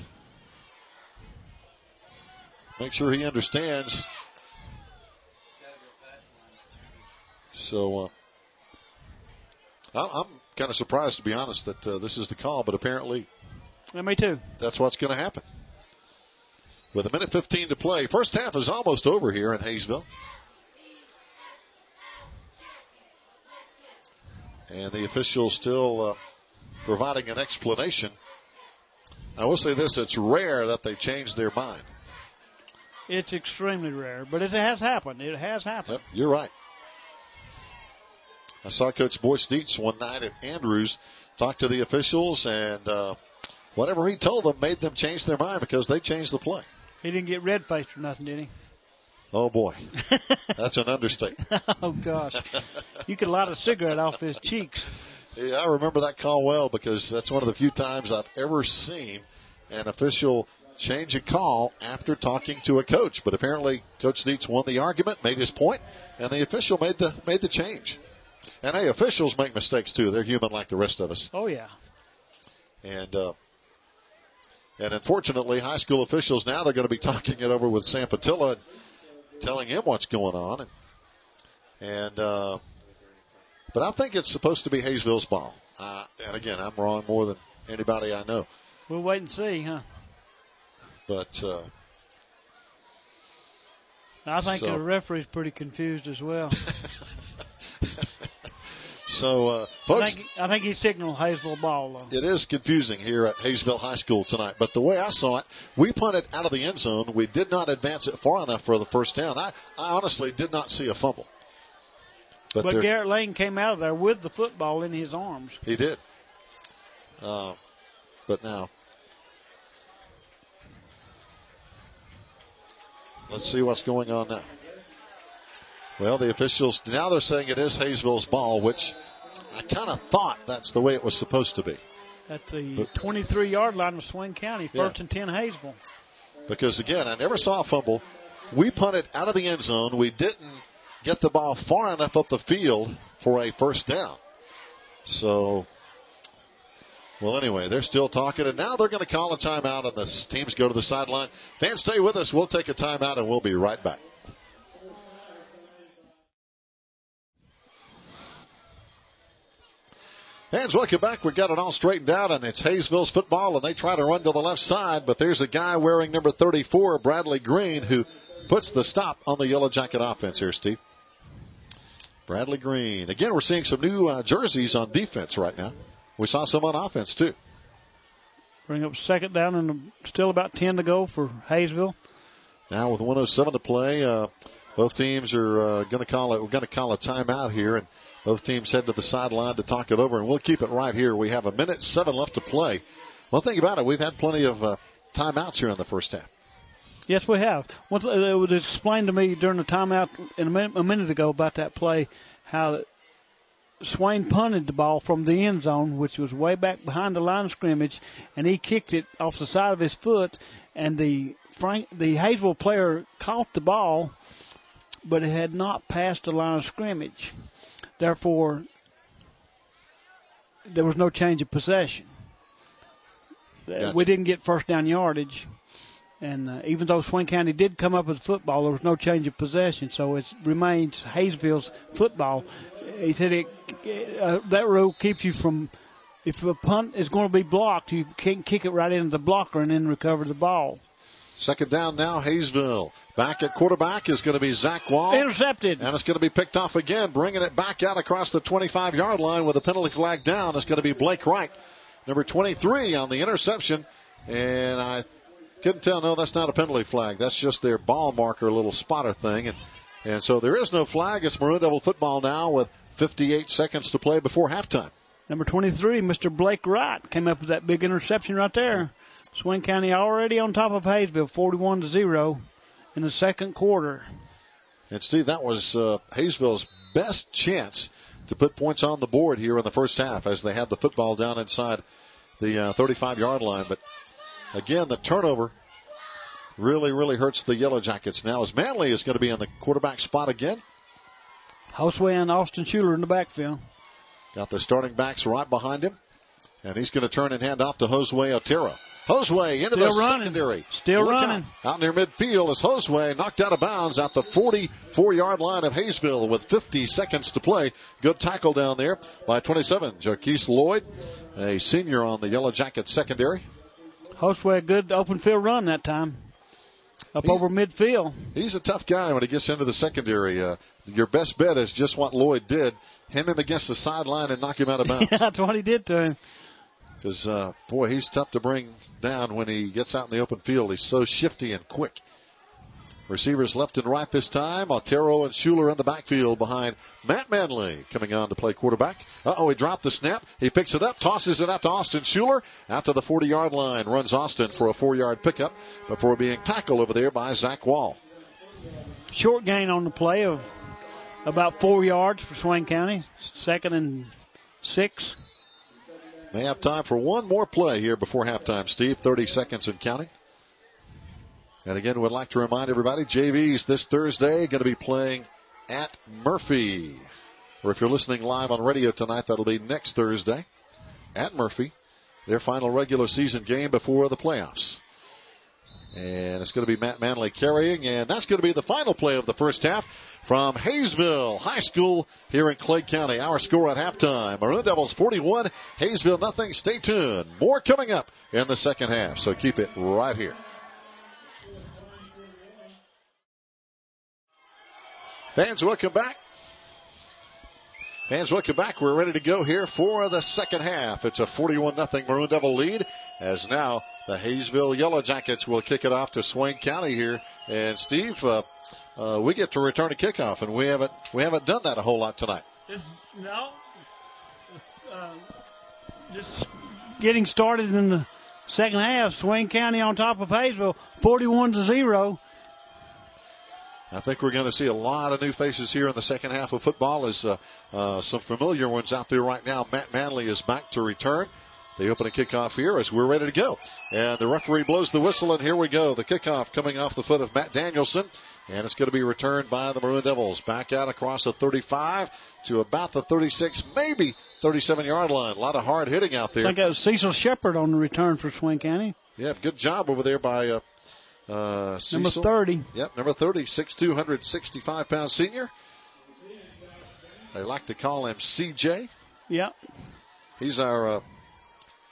make sure he understands. So uh, I'm kind of surprised, to be honest, that uh, this is the call, but apparently yeah, me too. That's what's going to happen. With a minute 15 to play, first half is almost over here in Hayesville. And the official still uh, providing an explanation. I will say this it's rare that they change their mind. It's extremely rare, but it has happened. It has happened. Yep, you're right. I saw Coach Boyce Deitz one night at Andrews talk to the officials, and uh, whatever he told them made them change their mind because they changed the play. He didn't get red faced or nothing, did he? Oh boy, that's an understatement. oh gosh, you could light a cigarette off his cheeks. Yeah, I remember that call well because that's one of the few times I've ever seen an official change a call after talking to a coach. But apparently, Coach Deitz won the argument, made his point, and the official made the made the change. And hey, officials make mistakes too. They're human like the rest of us. Oh yeah. And uh, and unfortunately, high school officials now they're going to be talking it over with Sam Patillo and telling him what's going on. And, and uh, but I think it's supposed to be Hayesville's ball. Uh, and again, I'm wrong more than anybody I know. We'll wait and see, huh? But uh, I think so. the referee's pretty confused as well. So, uh, folks, I think, I think he signaled Hayesville ball. Though. It is confusing here at Hayesville High School tonight, but the way I saw it, we punted out of the end zone. We did not advance it far enough for the first down. I, I honestly did not see a fumble. But, but Garrett Lane came out of there with the football in his arms. He did. Uh, but now, let's see what's going on now. Well, the officials now they're saying it is Hayesville's ball, which I kind of thought that's the way it was supposed to be. At the 23 yard line of Swain County, first yeah. and 10 Hayesville. Because again, I never saw a fumble. We punted out of the end zone. We didn't get the ball far enough up the field for a first down. So, well, anyway, they're still talking, and now they're going to call a timeout, and the teams go to the sideline. Fans, stay with us. We'll take a timeout, and we'll be right back. Fans, welcome back. We got it all straightened out, and it's Hayesville's football, and they try to run to the left side, but there's a guy wearing number 34, Bradley Green, who puts the stop on the Yellow Jacket offense here, Steve. Bradley Green. Again, we're seeing some new uh, jerseys on defense right now. We saw some on offense, too. Bring up second down and still about 10 to go for Hayesville. Now with 107 to play, uh, both teams are uh, going to call it. We're going to call a timeout here, and both teams head to the sideline to talk it over, and we'll keep it right here. We have a minute seven left to play. Well, think about it. We've had plenty of uh, timeouts here in the first half. Yes, we have. Once uh, it was explained to me during the timeout in a minute, a minute ago about that play how Swain punted the ball from the end zone, which was way back behind the line of scrimmage, and he kicked it off the side of his foot, and the Frank, the Hayesville player caught the ball, but it had not passed the line of scrimmage. Therefore, there was no change of possession. Gotcha. We didn't get first down yardage. And uh, even though Swain County did come up with football, there was no change of possession. So it remains Hayesville's football. He said it, uh, that rule keeps you from, if a punt is going to be blocked, you can kick it right into the blocker and then recover the ball. Second down now, Hayesville. Back at quarterback is going to be Zach Wall. Intercepted. And it's going to be picked off again, bringing it back out across the 25 yard line with a penalty flag down. It's going to be Blake Wright, number 23 on the interception. And I couldn't tell, no, that's not a penalty flag. That's just their ball marker, little spotter thing. And, and so there is no flag. It's Maroon Devil football now with 58 seconds to play before halftime. Number 23, Mr. Blake Wright, came up with that big interception right there. Swain County already on top of Hayesville, 41 to 0 in the second quarter. And Steve, that was uh, Hayesville's best chance to put points on the board here in the first half as they had the football down inside the 35 uh, yard line. But again, the turnover really, really hurts the Yellow Jackets now as Manley is going to be in the quarterback spot again. Josue and Austin Schuler in the backfield. Got the starting backs right behind him. And he's going to turn and hand off to Josue Otero. Josue into Still the running. secondary. Still Look running. Out, out near midfield is Josue knocked out of bounds at the 44 yard line of Hayesville with 50 seconds to play. Good tackle down there by 27. Jarquise Lloyd, a senior on the Yellow Jacket secondary. Josue, a good open field run that time. Up He's- over midfield. He's a tough guy when he gets into the secondary. Uh, your best bet is just what Lloyd did: hem him against the sideline and knock him out of bounds. That's what he did to him. Because uh, boy, he's tough to bring down when he gets out in the open field. He's so shifty and quick. Receivers left and right this time. Otero and Schuler in the backfield behind Matt Manley coming on to play quarterback. Uh oh, he dropped the snap. He picks it up, tosses it out to Austin Schuler. Out to the 40 yard line. Runs Austin for a four yard pickup before being tackled over there by Zach Wall. Short gain on the play of about four yards for Swain County. Second and six. May have time for one more play here before halftime, Steve. 30 seconds and counting. And again, would like to remind everybody JV's this Thursday going to be playing at Murphy. Or if you're listening live on radio tonight, that'll be next Thursday at Murphy. Their final regular season game before the playoffs. And it's going to be Matt Manley carrying, and that's going to be the final play of the first half from Hayesville High School here in Clay County. Our score at halftime: Maroon Devils 41, Hayesville nothing. Stay tuned. More coming up in the second half, so keep it right here. Fans, welcome back. Fans, welcome back. We're ready to go here for the second half. It's a 41 0 Maroon Devil lead as now the Hayesville Yellow Jackets will kick it off to Swain County here. And Steve, uh, uh, we get to return a kickoff, and we haven't we haven't done that a whole lot tonight. This, no. Uh, just getting started in the second half. Swain County on top of Hayesville, 41 to 0. I think we're going to see a lot of new faces here in the second half of football. As uh, uh, some familiar ones out there right now. Matt Manley is back to return. They open a kickoff here as we're ready to go. And the referee blows the whistle, and here we go. The kickoff coming off the foot of Matt Danielson. And it's going to be returned by the Maroon Devils. Back out across the 35 to about the 36, maybe 37 yard line. A lot of hard hitting out there. think that was Cecil Shepard on the return for Swain County. Yeah, good job over there by uh, uh, Number 30. Yep, number 30, 6'2", 165 pound senior. They like to call him CJ. Yeah. He's our uh,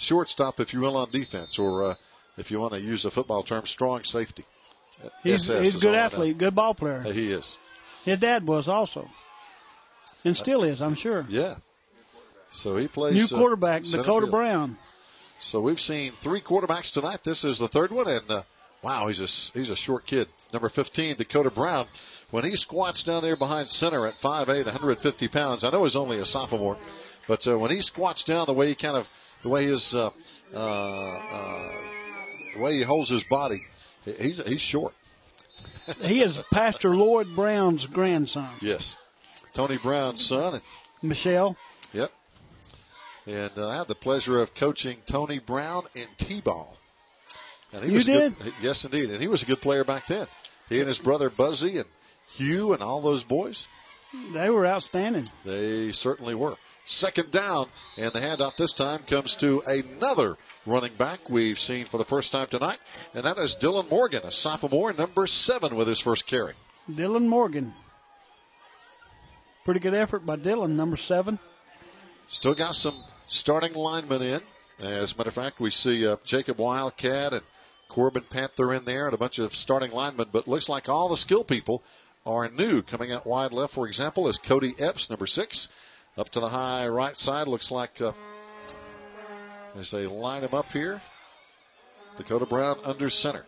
shortstop, if you will, on defense, or uh, if you want to use a football term, strong safety. He's, he's a good athlete, good ball player. He is. His dad was also. And still is, I'm sure. Yeah. So he plays. New uh, quarterback, center Dakota field. Brown. So we've seen three quarterbacks tonight. This is the third one, and uh, wow, he's a he's a short kid. Number 15, Dakota Brown. When he squats down there behind center at 5'8", 150 pounds, I know he's only a sophomore, but uh, when he squats down, the way he kind of the way his uh, uh, uh, the way he holds his body, he's he's short. He is Pastor Lloyd Brown's grandson. Yes, Tony Brown's son, and Michelle. Yep. And uh, I had the pleasure of coaching Tony Brown in T-ball. And he You was did? Good, yes, indeed. And he was a good player back then. He and his brother Buzzy and Hugh and all those boys, They were outstanding. they certainly were. Second down, and the handoff this time comes to another running back we've seen for the first time tonight, and that is Dylan Morgan, a sophomore, number seven with his first carry. Dylan Morgan. Pretty good effort by Dylan, number seven. Still got some starting linemen in. As a matter of fact, we see uh, Jacob Wildcat and Corbin Panther in there and a bunch of starting linemen, but looks like all the skill people are new. Coming out wide left, for example, is Cody Epps, number six. Up to the high right side, looks like uh, as they line him up here, Dakota Brown under center.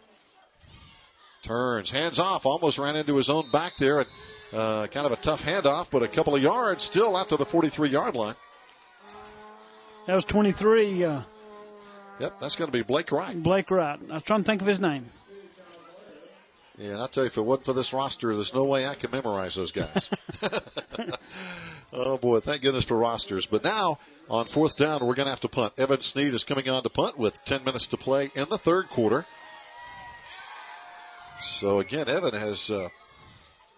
Turns, hands off, almost ran into his own back there, and uh, kind of a tough handoff, but a couple of yards still out to the 43 yard line. That was 23, uh, Yep, that's going to be Blake Wright. Blake Wright. I was trying to think of his name. Yeah, and I tell you, if it wasn't for this roster, there's no way I can memorize those guys. oh boy, thank goodness for rosters. But now on fourth down, we're going to have to punt. Evan Sneed is coming on to punt with 10 minutes to play in the third quarter. So again, Evan has uh,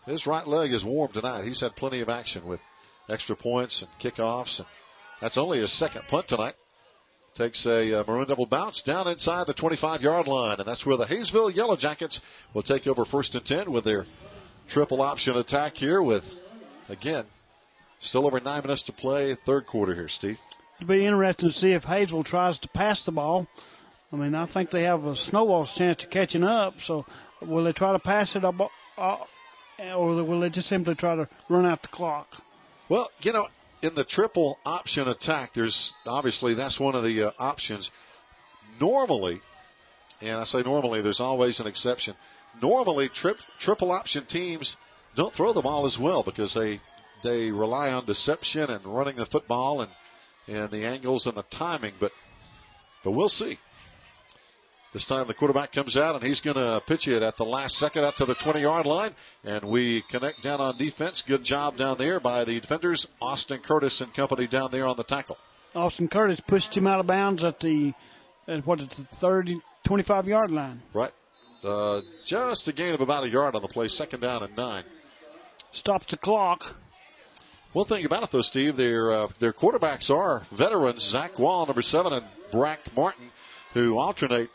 his right leg is warm tonight. He's had plenty of action with extra points and kickoffs, and that's only his second punt tonight. Takes a uh, Maroon Devil bounce down inside the 25 yard line. And that's where the Hayesville Yellow Jackets will take over first and 10 with their triple option attack here with, again, still over nine minutes to play, third quarter here, Steve. It'll be interesting to see if Hayesville tries to pass the ball. I mean, I think they have a snowball's chance of catching up. So, will they try to pass it, up, uh, or will they just simply try to run out the clock? Well, you know, in the triple option attack, there's obviously that's one of the uh, options. Normally, and I say normally, there's always an exception. Normally, trip, triple option teams don't throw the ball as well because they they rely on deception and running the football and and the angles and the timing. But but we'll see. This time the quarterback comes out and he's going to pitch it at the last second out to the 20 yard line. And we connect down on defense. Good job down there by the defenders, Austin Curtis and company down there on the tackle. Austin Curtis pushed him out of bounds at the, at what is the 30, 25 yard line. Right. Uh, just a gain of about a yard on the play, second down and nine. Stops the clock. One thing about it, though, Steve, their uh, their quarterbacks are veterans. Zach Wall, number seven, and Brack Martin, who alternate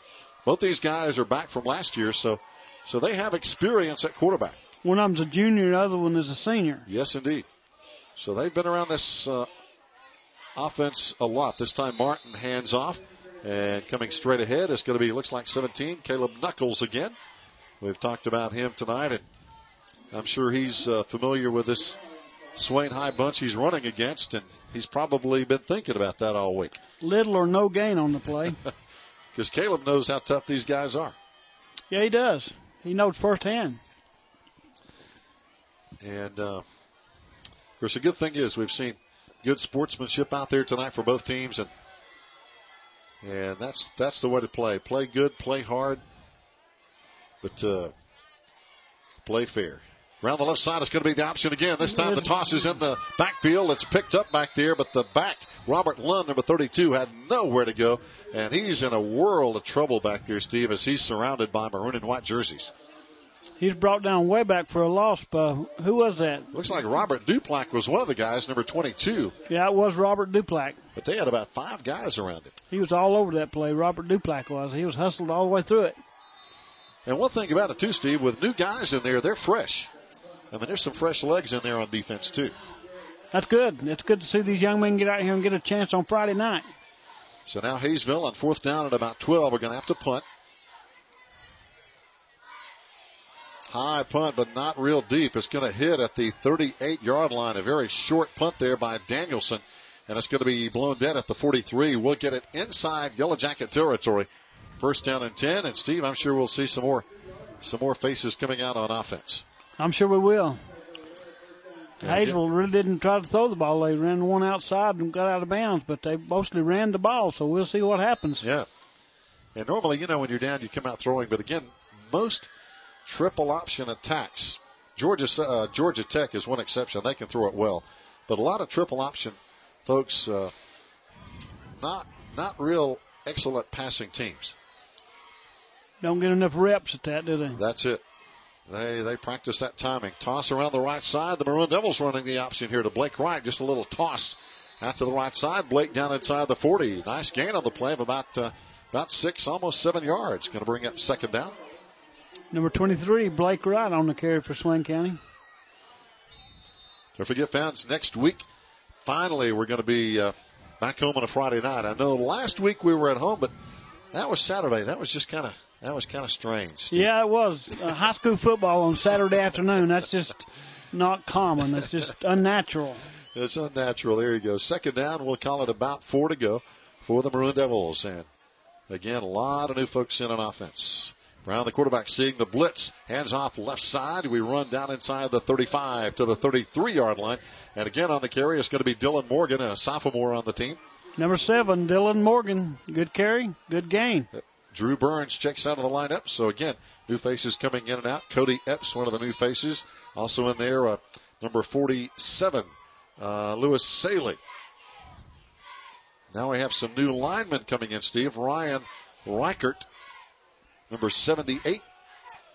both these guys are back from last year, so so they have experience at quarterback. One of them's a junior, the other one is a senior. Yes, indeed. So they've been around this uh, offense a lot. This time Martin hands off and coming straight ahead is going to be looks like 17 Caleb Knuckles again. We've talked about him tonight, and I'm sure he's uh, familiar with this Swain High bunch he's running against, and he's probably been thinking about that all week. Little or no gain on the play. because Caleb knows how tough these guys are. Yeah, he does. He knows firsthand. And uh, of course, the good thing is we've seen good sportsmanship out there tonight for both teams, and and that's that's the way to play. Play good, play hard, but uh, play fair. Around the left side, it's going to be the option again. This time the toss is in the backfield. It's picked up back there, but the back, Robert Lund, number 32, had nowhere to go. And he's in a world of trouble back there, Steve, as he's surrounded by maroon and white jerseys. He's brought down way back for a loss. But who was that? Looks like Robert Duplack was one of the guys, number 22. Yeah, it was Robert Duplack. But they had about five guys around him. He was all over that play. Robert Duplack was. He was hustled all the way through it. And one thing about it, too, Steve, with new guys in there, they're fresh. I mean, there's some fresh legs in there on defense, too. That's good. It's good to see these young men get out here and get a chance on Friday night. So now Hayesville on fourth down at about 12 are going to have to punt. High punt, but not real deep. It's going to hit at the 38 yard line. A very short punt there by Danielson. And it's going to be blown dead at the 43. We'll get it inside Yellow Jacket territory. First down and 10. And Steve, I'm sure we'll see some more, some more faces coming out on offense. I'm sure we will. Hayesville really didn't try to throw the ball. They ran one outside and got out of bounds, but they mostly ran the ball, so we'll see what happens. Yeah. And normally, you know, when you're down, you come out throwing. But again, most triple option attacks, Georgia, uh, Georgia Tech is one exception. They can throw it well. But a lot of triple option folks, uh, not, not real excellent passing teams. Don't get enough reps at that, do they? That's it. They they practice that timing. Toss around the right side. The Maroon Devils running the option here to Blake Wright. Just a little toss out to the right side. Blake down inside the 40. Nice gain on the play of about uh, about six, almost seven yards. Going to bring up second down. Number 23, Blake Wright on the carry for Swain County. Don't forget, fans, next week, finally, we're going to be uh, back home on a Friday night. I know last week we were at home, but that was Saturday. That was just kind of that was kind of strange. Steve. Yeah, it was. Uh, high school football on Saturday afternoon. That's just not common. That's just unnatural. It's unnatural. There you go. Second down. We'll call it about four to go for the Maroon Devils. And again, a lot of new folks in on offense. Brown, the quarterback, seeing the blitz, hands off left side. We run down inside the 35 to the 33 yard line. And again on the carry, it's going to be Dylan Morgan, a sophomore on the team. Number seven, Dylan Morgan. Good carry, good gain. Drew Burns checks out of the lineup. So again, new faces coming in and out. Cody Epps, one of the new faces, also in there. Uh, number 47, uh, Lewis Saley. Now we have some new linemen coming in. Steve Ryan Reichert, number 78,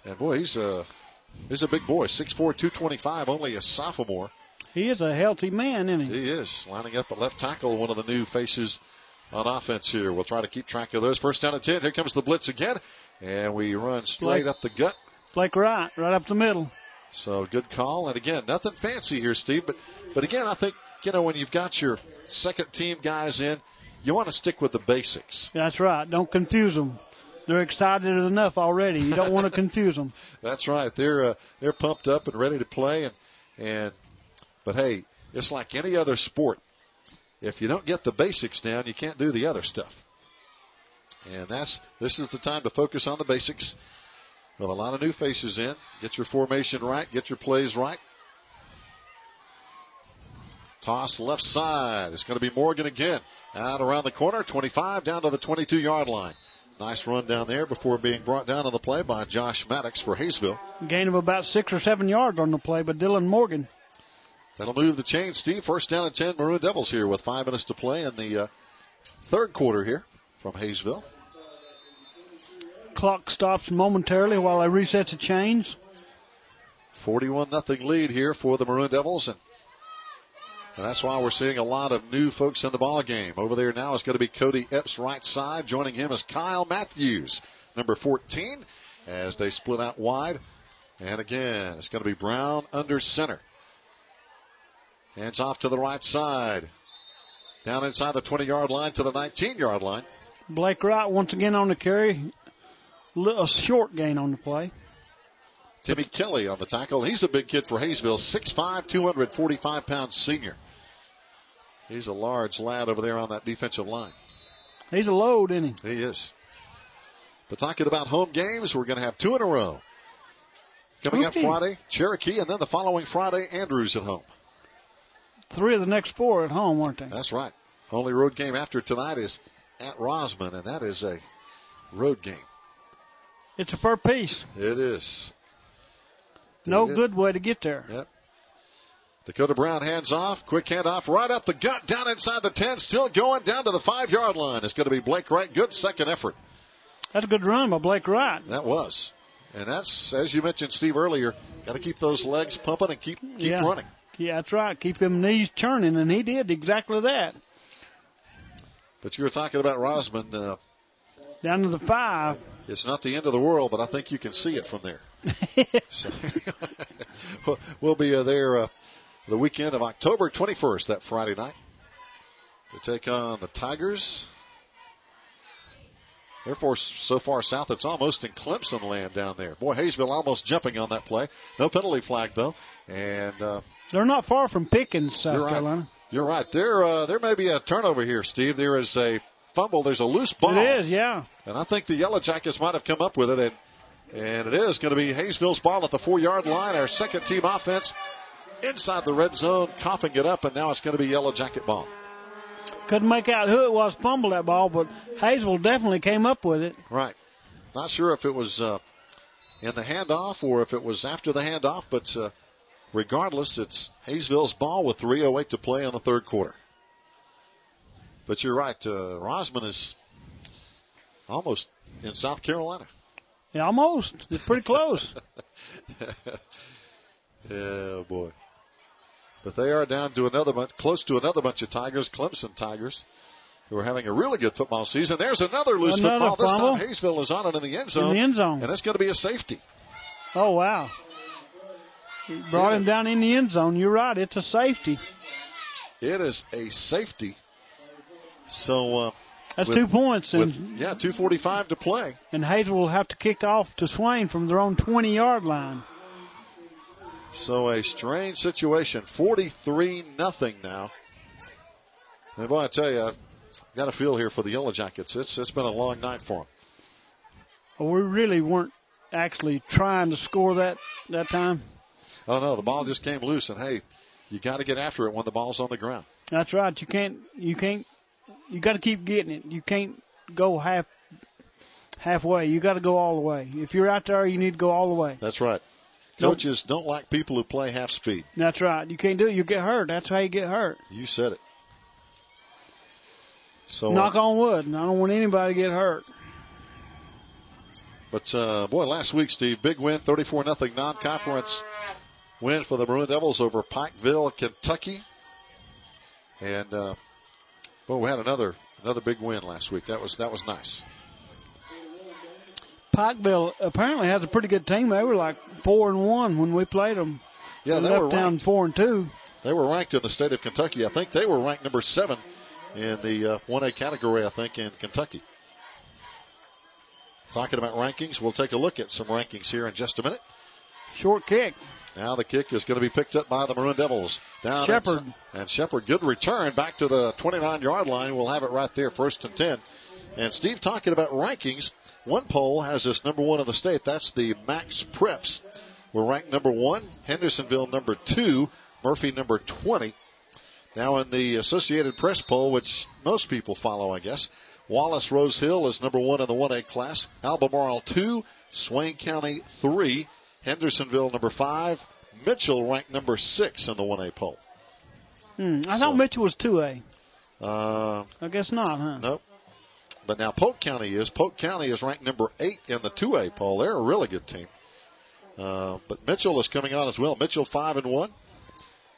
and boy, he's a he's a big boy, 6'4", 225, only a sophomore. He is a healthy man, isn't he? He is lining up at left tackle. One of the new faces on offense here. We'll try to keep track of those. First down and 10. Here comes the blitz again. And we run straight Blake. up the gut. Blake Wright, right up the middle. So good call. And again, nothing fancy here, Steve. But but again, I think you know when you've got your second team guys in, you want to stick with the basics. That's right. Don't confuse them. They're excited enough already. You don't want to confuse them. That's right. They're uh, they're pumped up and ready to play. And and but hey, it's like any other sport. If you don't get the basics down, you can't do the other stuff. And that's this is the time to focus on the basics. With a lot of new faces in, get your formation right, get your plays right. Toss left side. It's going to be Morgan again. Out around the corner, 25 down to the 22 yard line. Nice run down there before being brought down on the play by Josh Maddox for Hayesville. Gain of about six or seven yards on the play by Dylan Morgan. That'll move the chain, Steve. First down and 10 Maroon Devils here with five minutes to play in the uh, third quarter here from Hayesville. Clock stops momentarily while I reset the chains. 41 nothing lead here for the Maroon Devils, and, and that's why we're seeing a lot of new folks in the ball game. Over there now is going to be Cody Epps right side. Joining him is Kyle Matthews, number 14, as they split out wide. And again, it's going to be Brown under center. Hands off to the right side. Down inside the 20 yard line to the 19 yard line. Blake Wright once again on the carry. A short gain on the play. Timmy Kelly on the tackle. He's a big kid for Hayesville, 6'5, 245 pound senior. He's a large lad over there on that defensive line. He's a load, isn't he? He is. But talking about home games, we're going to have two in a row. Coming up Friday, Cherokee, and then the following Friday, Andrews at home. Three of the next four at home, weren't they? That's right. Only road game after tonight is at Rosman, and that is a road game. It's a fair piece. It is. No It is. good way to get there. Yep. Dakota Brown hands off, quick handoff right up the gut, down inside the 10, still going down to the five yard line. It's going to be Blake Wright. Good second effort. That's a good run by Blake Wright. That was. And that's, as you mentioned, Steve, earlier, got to keep those legs pumping and keep, keep yeah. running. Yeah, that's right. Keep him knees churning, and he did exactly that. But you were talking about Rosman. Uh, Down to the five. it's not the end of the world, but I think you can see it from there. so, we'll- we'll be uh, there uh, the weekend of October 21st, that Friday night, to take on the Tigers. Therefore, so far south, it's almost in Clemson land down there. Boy, Hayesville almost jumping on that play. No penalty flag, though. And uh, They're not far from Pickens, South you're right. Carolina. You're right. There, uh, there may be a turnover here, Steve. There is a fumble. There's a loose ball. It is, yeah. And I think the Yellow Jackets might have come up with it. And, and it is going to be Hayesville's ball at the four yard line. Our second team offense inside the red zone, coughing it up. And now it's going to be Yellow Jacket ball. Couldn't make out who it was fumbled that ball, but Hayesville definitely came up with it. Right. Not sure if it was uh, in the handoff or if it was after the handoff, but uh, regardless, it's Hayesville's ball with 3.08 to play in the third quarter. But you're right. Uh, Rosman is almost in South Carolina. Yeah, almost. It's pretty close. Yeah, boy. But they are down to another bunch, close to another bunch of Tigers, Clemson Tigers, who are having a really good football season. There's another loose Another football. This time Hayesville is on it in the end zone. In the end zone. And it's going to be a safety. oh, wow. He brought him down in the end zone. You're right. It's a safety. It is a safety. So, uh, That's With- two points, and, with, yeah, 2.45 to play. and Hayesville will have to kick off to Swain from their own 20 yard line. So a strange situation. 43 nothing now. And boy, I tell you, I've got a feel here for the Yellow Jackets. It's, it's been a long night for them. Well, we really weren't actually trying to score that that time. Oh, no, the ball just came loose. And, hey, you got to get after it when the ball's on the ground. That's right. You can't. You can't. You got to keep getting it. You can't go half halfway. You got to go all the way. If you're out there, you need to go all the way. That's right. Nope. Coaches don't like people who play half speed. That's right. You can't do it. You get hurt. That's how you get hurt. You said it. So, uh, Knock on wood. I don't want anybody to get hurt. But uh, boy, last week, Steve, big win, thirty-four nothing non-conference win for the Maroon Devils over Pikeville, Kentucky. And uh, boy, we had another Another big win last week. That was that was nice. Pikeville apparently has a pretty good team. They were like four and one when we played them. Yeah, they left were down ranked. four and two. They were ranked in the state of Kentucky. I think they were ranked number seven in the uh, 1A category, I think, in Kentucky. Talking about rankings, we'll take a look at some rankings here in just a minute. Short kick. Now the kick is going to be picked up by the Maroon Devils. Down Shepard. And Shepard, good return back to the 29 yard line. We'll have it right there, first and 10. And Steve talking about rankings. One poll has us number one in the state. That's the MaxPreps. We're ranked number one. Hendersonville number two. Murphy number 20. Now in the Associated Press poll, which most people follow, I guess, Wallace Rose Hill is number one in the 1A class. Albemarle two. Swain County three. Hendersonville number five. Mitchell ranked number six in the 1A poll. Hmm, I So- thought Mitchell was two A. Uh, I guess not, huh? Nope. But now Polk County is. Polk County is ranked number eight in the 2A poll. They're a really good team. Uh, but Mitchell is coming on as well. Mitchell five and one.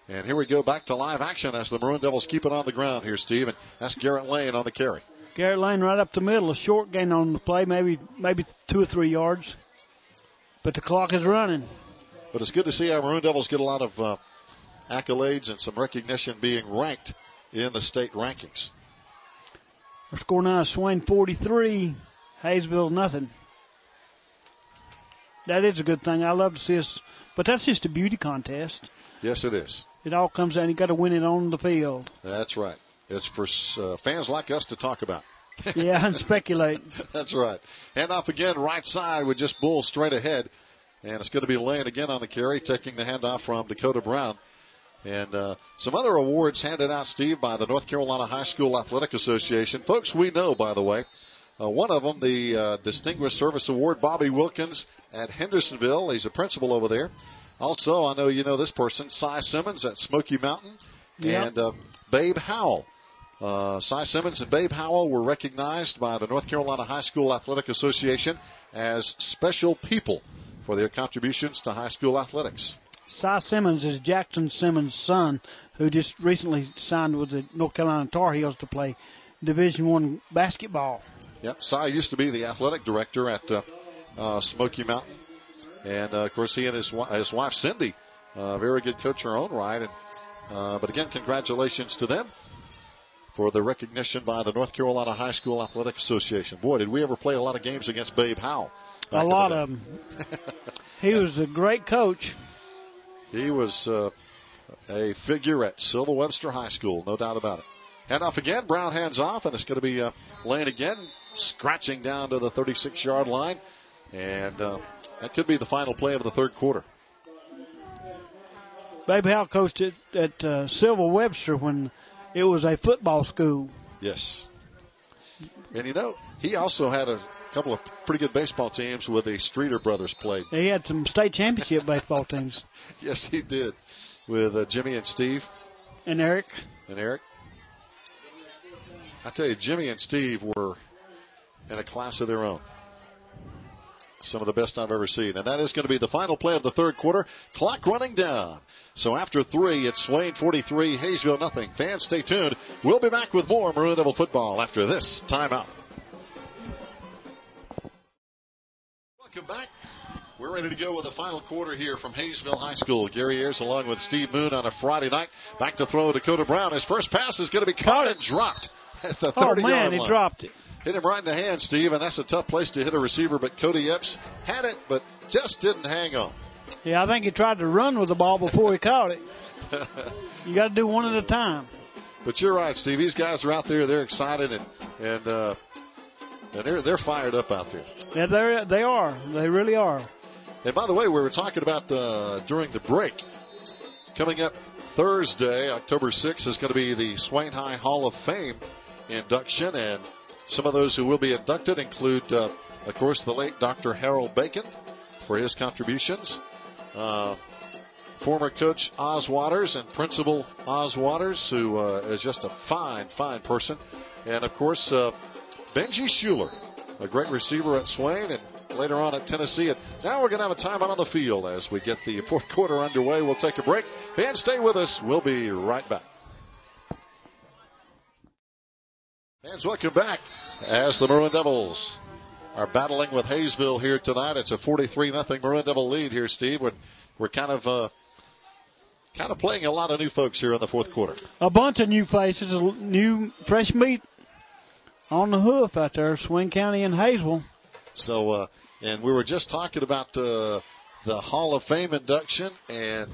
And here we go back to live action as the Maroon Devils keep it on the ground here, Steve. And that's Garrett Lane on the carry. Garrett Lane right up the middle, a short gain on the play, maybe maybe two or three yards. But the clock is running. But it's good to see our Maroon Devils get a lot of uh, accolades and some recognition being ranked in the state rankings. Our score now is Swain 43, Hayesville nothing. That is a good thing. I love to see us, but that's just a beauty contest. Yes, it is. It all comes down. You got to win it on the field. That's right. It's for uh, fans like us to talk about. Yeah, and speculate. That's right. Hand off again, right side with just Bull straight ahead. And it's going to be Lane again on the carry, taking the handoff from Dakota Brown. And uh, some other awards handed out, Steve, by the North Carolina High School Athletic Association. Folks we know, by the way. Uh, one of them, the uh, Distinguished Service Award, Bobby Wilkins at Hendersonville. He's a principal over there. Also, I know you know this person, Cy Simmons at Smoky Mountain. Yeah. And uh, Babe Howell. Uh, Cy Simmons and Babe Howell were recognized by the North Carolina High School Athletic Association as special people for their contributions to high school athletics. Cy Simmons is Jackson Simmons' son, who just recently signed with the North Carolina Tar Heels to play Division One basketball. Yep, Cy used to be the athletic director at uh, uh, Smoky Mountain, and uh, of course he and his his wife Cindy, uh, very good coach in her own right. And uh, but again, congratulations to them for the recognition by the North Carolina High School Athletic Association. Boy, did we ever play a lot of games against Babe Howell? A lot of them. he was a great coach. He was uh, a figure at Sylva Webster High School, no doubt about it. Hand off again, Brown hands off, and it's going to be uh, Lane again, scratching down to the 36 yard line. And uh, that could be the final play of the third quarter. Babe Howell coached at, at uh, Sylva Webster when it was a football school. Yes. And you know, he also had a couple of pretty good baseball teams with the Streeter brothers played. He had some state championship baseball teams. Yes, he did. With uh, Jimmy and Steve And Eric, and Eric. I tell you, Jimmy and Steve were in a class of their own. Some of the best I've ever seen. And that is going to be the final play of the third quarter. Clock running down. So after three, it's Swain 43, Hayesville nothing. Fans, stay tuned. We'll be back with more Maroon Devil football after this timeout. Welcome back. We're ready to go with the final quarter here from Hayesville High School. Gary Ayers along with Steve Moon on a Friday night. Back to throw Dakota Brown. His first pass is going to be caught and dropped at the 30 oh yard man, line. he dropped it. Hit him right in the hand, Steve, and that's a tough place to hit a receiver. But Cody Epps had it, but just didn't hang on. Yeah, I think he tried to run with the ball before he caught it. You got to do one at a time. But you're right, Steve. These guys are out there. They're excited and and uh, and they're they're fired up out there. Yeah, they they are. They really are. And by the way, we were talking about uh, during the break. Coming up Thursday, October 6th, is going to be the Swain High Hall of Fame induction. And some of those who will be inducted include, uh, of course, the late Dr. Harold Bacon for his contributions. Uh, former coach Oz Waters and Principal Oz Waters, who uh, is just a fine, fine person. And of course, uh, Benji Schuler, a great receiver at Swain and later on at Tennessee. And now we're going to have a timeout on the field as we get the fourth quarter underway. We'll take a break. Fans, stay with us. We'll be right back. Fans, welcome back as the Maroon Devils are battling with Hayesville here tonight. It's a 43 0 Maroon Devil lead here, Steve. We're, we're kind of uh, kind of playing a lot of new folks here in the fourth quarter. A bunch of new faces, a new fresh meat on the hoof out there, Swain County and Hayesville. So, uh, and we were just talking about uh, the Hall of Fame induction and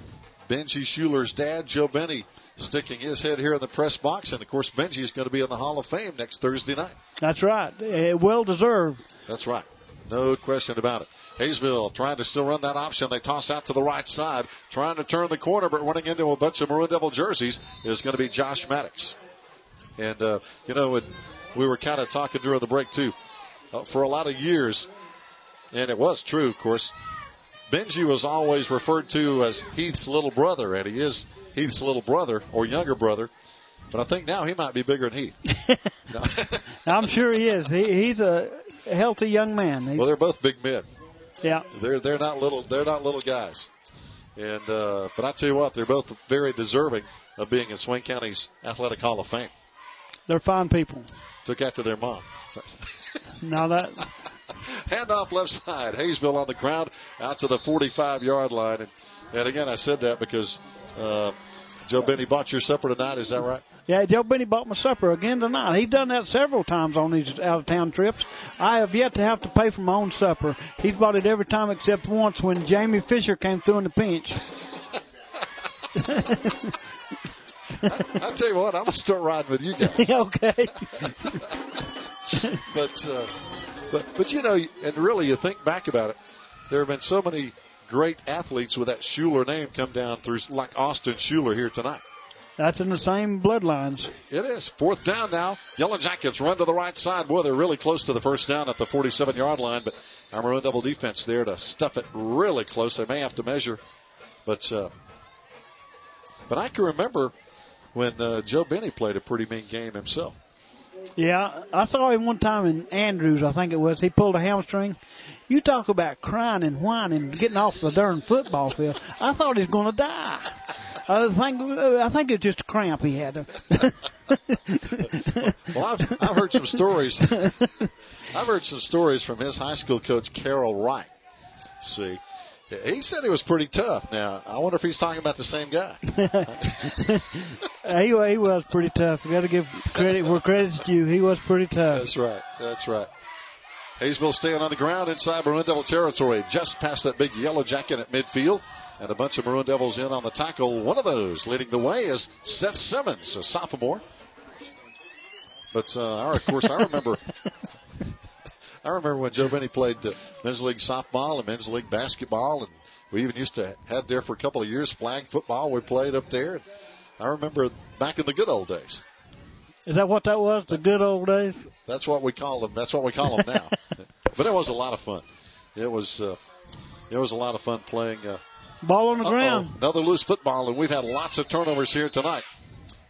Benji Schuler's dad, Joe Benny, sticking his head here in the press box. And of course, Benji is going to be in the Hall of Fame next Thursday night. That's right. Uh, well deserved. That's right. No question about it. Hayesville trying to still run that option. They toss out to the right side, trying to turn the corner, but running into a bunch of Maroon Devil jerseys is going to be Josh Maddox. And, uh, you know, we were kind of talking during the break, too. Uh, for a lot of years, and it was true, of course, Benji was always referred to as Heath's little brother, and he is Heath's little brother or younger brother. But I think now he might be bigger than Heath. I'm sure he is. He, he's a healthy young man. He's, well, they're both big men. Yeah, they're they're not little. They're not little guys. And uh, but I tell you what, they're both very deserving of being in Swain County's Athletic Hall of Fame. They're fine people. Took after their mom. now that hand off left side, Hayesville on the ground out to the 45 yard line, and, and again I said that because uh, Joe Benny bought your supper tonight. Is that right? Yeah, Joe Benny bought my supper again tonight. He's done that several times on these out of town trips. I have yet to have to pay for my own supper. He's bought it every time except once when Jamie Fisher came through in the pinch. I, tell you what, I'm gonna start riding with you guys. okay. but uh, but but you know, and really, you think back about it. There have been so many great athletes with that Schuler name come down through, like Austin Schuler here tonight. That's in the same bloodlines. It is. Fourth down now. Yellow Jackets run to the right side. Boy, they're really close to the first down at the 47 yard line, but our Maroon Devil defense there to stuff it really close. They may have to measure, but uh, but I can remember when uh, Joe Benny played a pretty mean game himself. Yeah, I saw him one time in Andrews, I think it was. He pulled a hamstring. You talk about crying and whining, getting off the darn football field. I thought he was going to die. I think I think it's just a cramp he had. well, I've, I've heard some stories. I've heard some stories from his high school coach Carol Wright. See, he said he was pretty tough. Now, I wonder if he's talking about the same guy. he, he was pretty tough. You got to give credit where credit's due. He was pretty tough. That's right. That's right. Hayesville staying on the ground inside Maroon Devil territory, just past that big yellow jacket at midfield. And a bunch of Maroon Devils in on the tackle. One of those leading the way is Seth Simmons, a sophomore. But uh, of course, I remember I remember when Joe Benny played uh, men's league softball and men's league basketball, and we even used to had there for a couple of years flag football. We played up there. I remember back in the good old days. Is that what that was? The good old days. That's what we call them. That's what we call them now. but it was a lot of fun. It was. Uh, it was a lot of fun playing. Uh, Ball on the ground. Another loose football, and we've had lots of turnovers here tonight.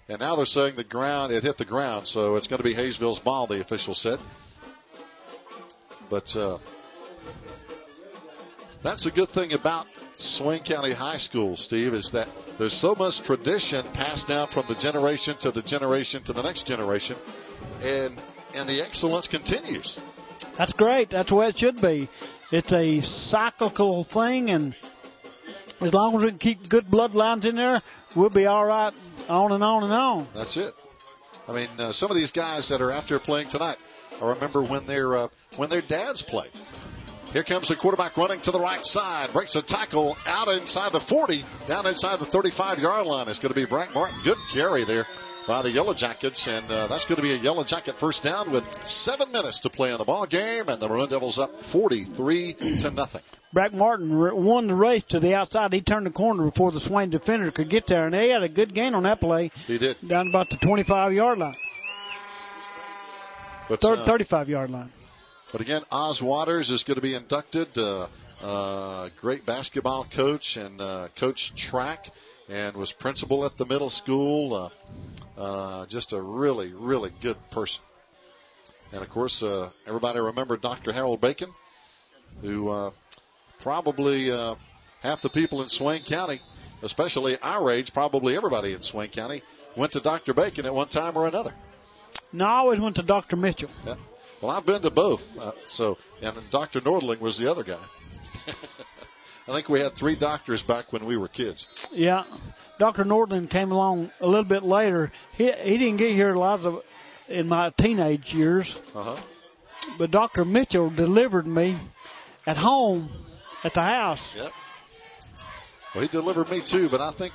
And now they're saying the ground, it hit the ground, so it's going to be Hayesville's ball, the official said. But uh, that's a good thing about Swain County High School, Steve, is that there's so much tradition passed down from the generation to the generation to the next generation, and and the excellence continues. That's great. That's the way it should be. It's a cyclical thing, and as long as we can keep good bloodlines in there, we'll be all right on and on and on. That's it. I mean, uh, some of these guys that are out there playing tonight, I remember when their uh, when their dads played. Here comes the quarterback running to the right side, breaks a tackle out inside the 40, down inside the 35 yard line. It's going to be Frank Martin. Good carry there by the Yellow Jackets, and uh, that's going to be a Yellow Jacket first down with seven minutes to play in the ball game, and the Maroon Devils up 43 to nothing. Brack Martin won the race to the outside. He turned the corner before the Swain defender could get there, and they had a good gain on that play. He did down about the 25 yard line. But, uh, 35 yard line. But again, Oz Waters is going to be inducted. Uh, uh, great basketball coach and uh, coach track, and was principal at the middle school. Uh, uh, just a really, really good person. And of course, everybody remember Dr. Harold Bacon, who probably half the people in Swain County, especially our age, probably everybody in Swain County, went to Dr. Bacon at one time or another. No, I always went to Dr. Mitchell. Yeah. Well, I've been to both. Uh, so, and Dr. Nordling was the other guy. I think we had three doctors back when we were kids. Yeah. Dr. Nordling came along a little bit later. He, he didn't get here a lot of in my teenage years. Uh-huh. But Dr. Mitchell delivered me at home at the house. Yep. Well, he delivered me too, but I think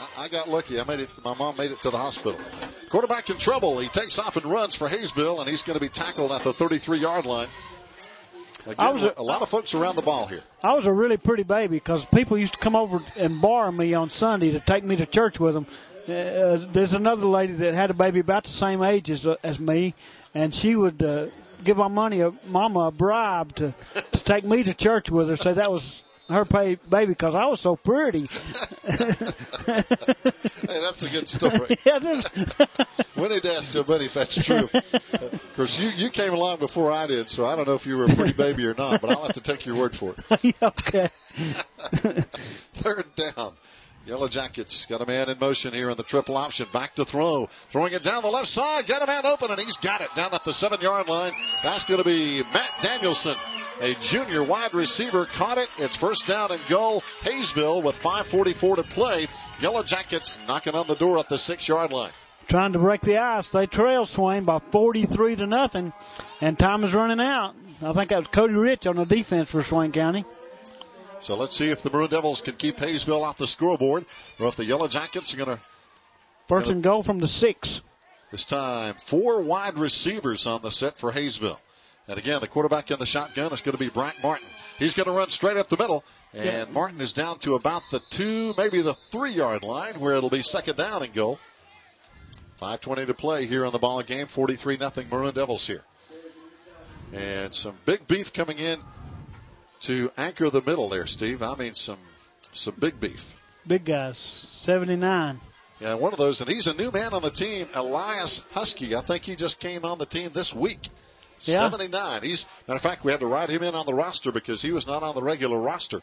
I, I got lucky. I made it. My mom made it to the hospital. Quarterback in trouble. He takes off and runs for Hayesville, and he's going to be tackled at the 33-yard line. Again, was a, a, lot of folks around the ball here. I was a really pretty baby because people used to come over and borrow me on Sunday to take me to church with them. Uh, there's another lady that had a baby about the same age as, uh, as me, and she would uh, give my money, a mama, a bribe to, to take me to church with her. So that was her pay, baby because I was so pretty. hey, that's a good story. we need to ask Joe if that's true. Of course, you, you came along before I did, so I don't know if you were a pretty baby or not, but I'll have to take your word for it. okay. Third down. Yellow Jackets got a man in motion here in the triple option. Back to throw. Throwing it down the left side. Got a man open, and he's got it down at the seven yard line. That's going to be Matt Danielson, a junior wide receiver. Caught it. It's first down and goal. Hayesville with 5.44 to play. Yellow Jackets knocking on the door at the six yard line. Trying to break the ice. They trail Swain by 43 to nothing, and time is running out. I think that was Cody Rich on the defense for Swain County. So let's see if the Maroon Devils can keep Hayesville off the scoreboard or if the Yellow Jackets are going to. First and goal from the six. This time, four wide receivers on the set for Hayesville. And again, the quarterback in the shotgun is going to be Bryant Martin. He's going to run straight up the middle, and yeah. Martin is down to about the two, maybe the three yard line, where it'll be second down and goal. 5.20 to play here on the ball game. 43 0 Maroon Devils here. And some big beef coming in to anchor the middle there, Steve. I mean, some some big beef. Big guys, 79. Yeah, one of those, and he's a new man on the team, Elias Husky. I think he just came on the team this week. Yeah. 79. He's matter of fact, we had to write him in on the roster because he was not on the regular roster.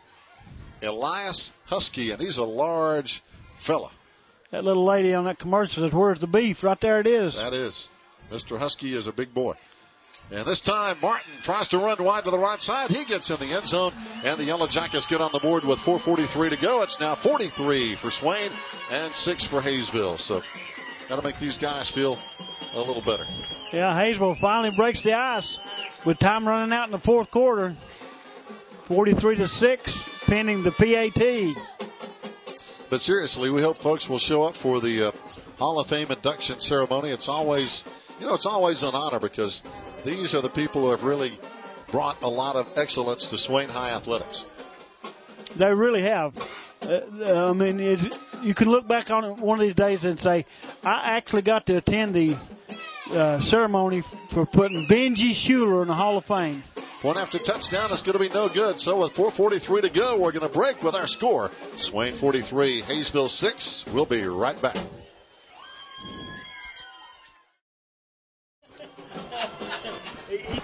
Elias Husky, and he's a large fella. That little lady on that commercial says, "Where's the beef?" Right there, it is. That is. Mr. Husky is a big boy. And this time, Martin tries to run wide to the right side. He gets in the end zone, and the Yellow Jackets get on the board with 4:43 to go. It's now 43 for Swain and six for Hayesville. So, got to make these guys feel a little better. Yeah, Hayesville finally breaks the ice with time running out in the fourth quarter. 43 to six, pending the PAT. But seriously, we hope folks will show up for the uh, Hall of Fame induction ceremony. It's always, you know, it's always an honor because these are the people who have really brought a lot of excellence to Swain High athletics. They really have. Uh, uh I mean, you can look back on it one of these days and say, I actually got to attend the uh, ceremony for putting Benji Schuler in the Hall of Fame. Point after touchdown is going to be no good. So with 4:43 to go, we're going to break with our score: Swain 43, Hayesville 6. We'll be right back.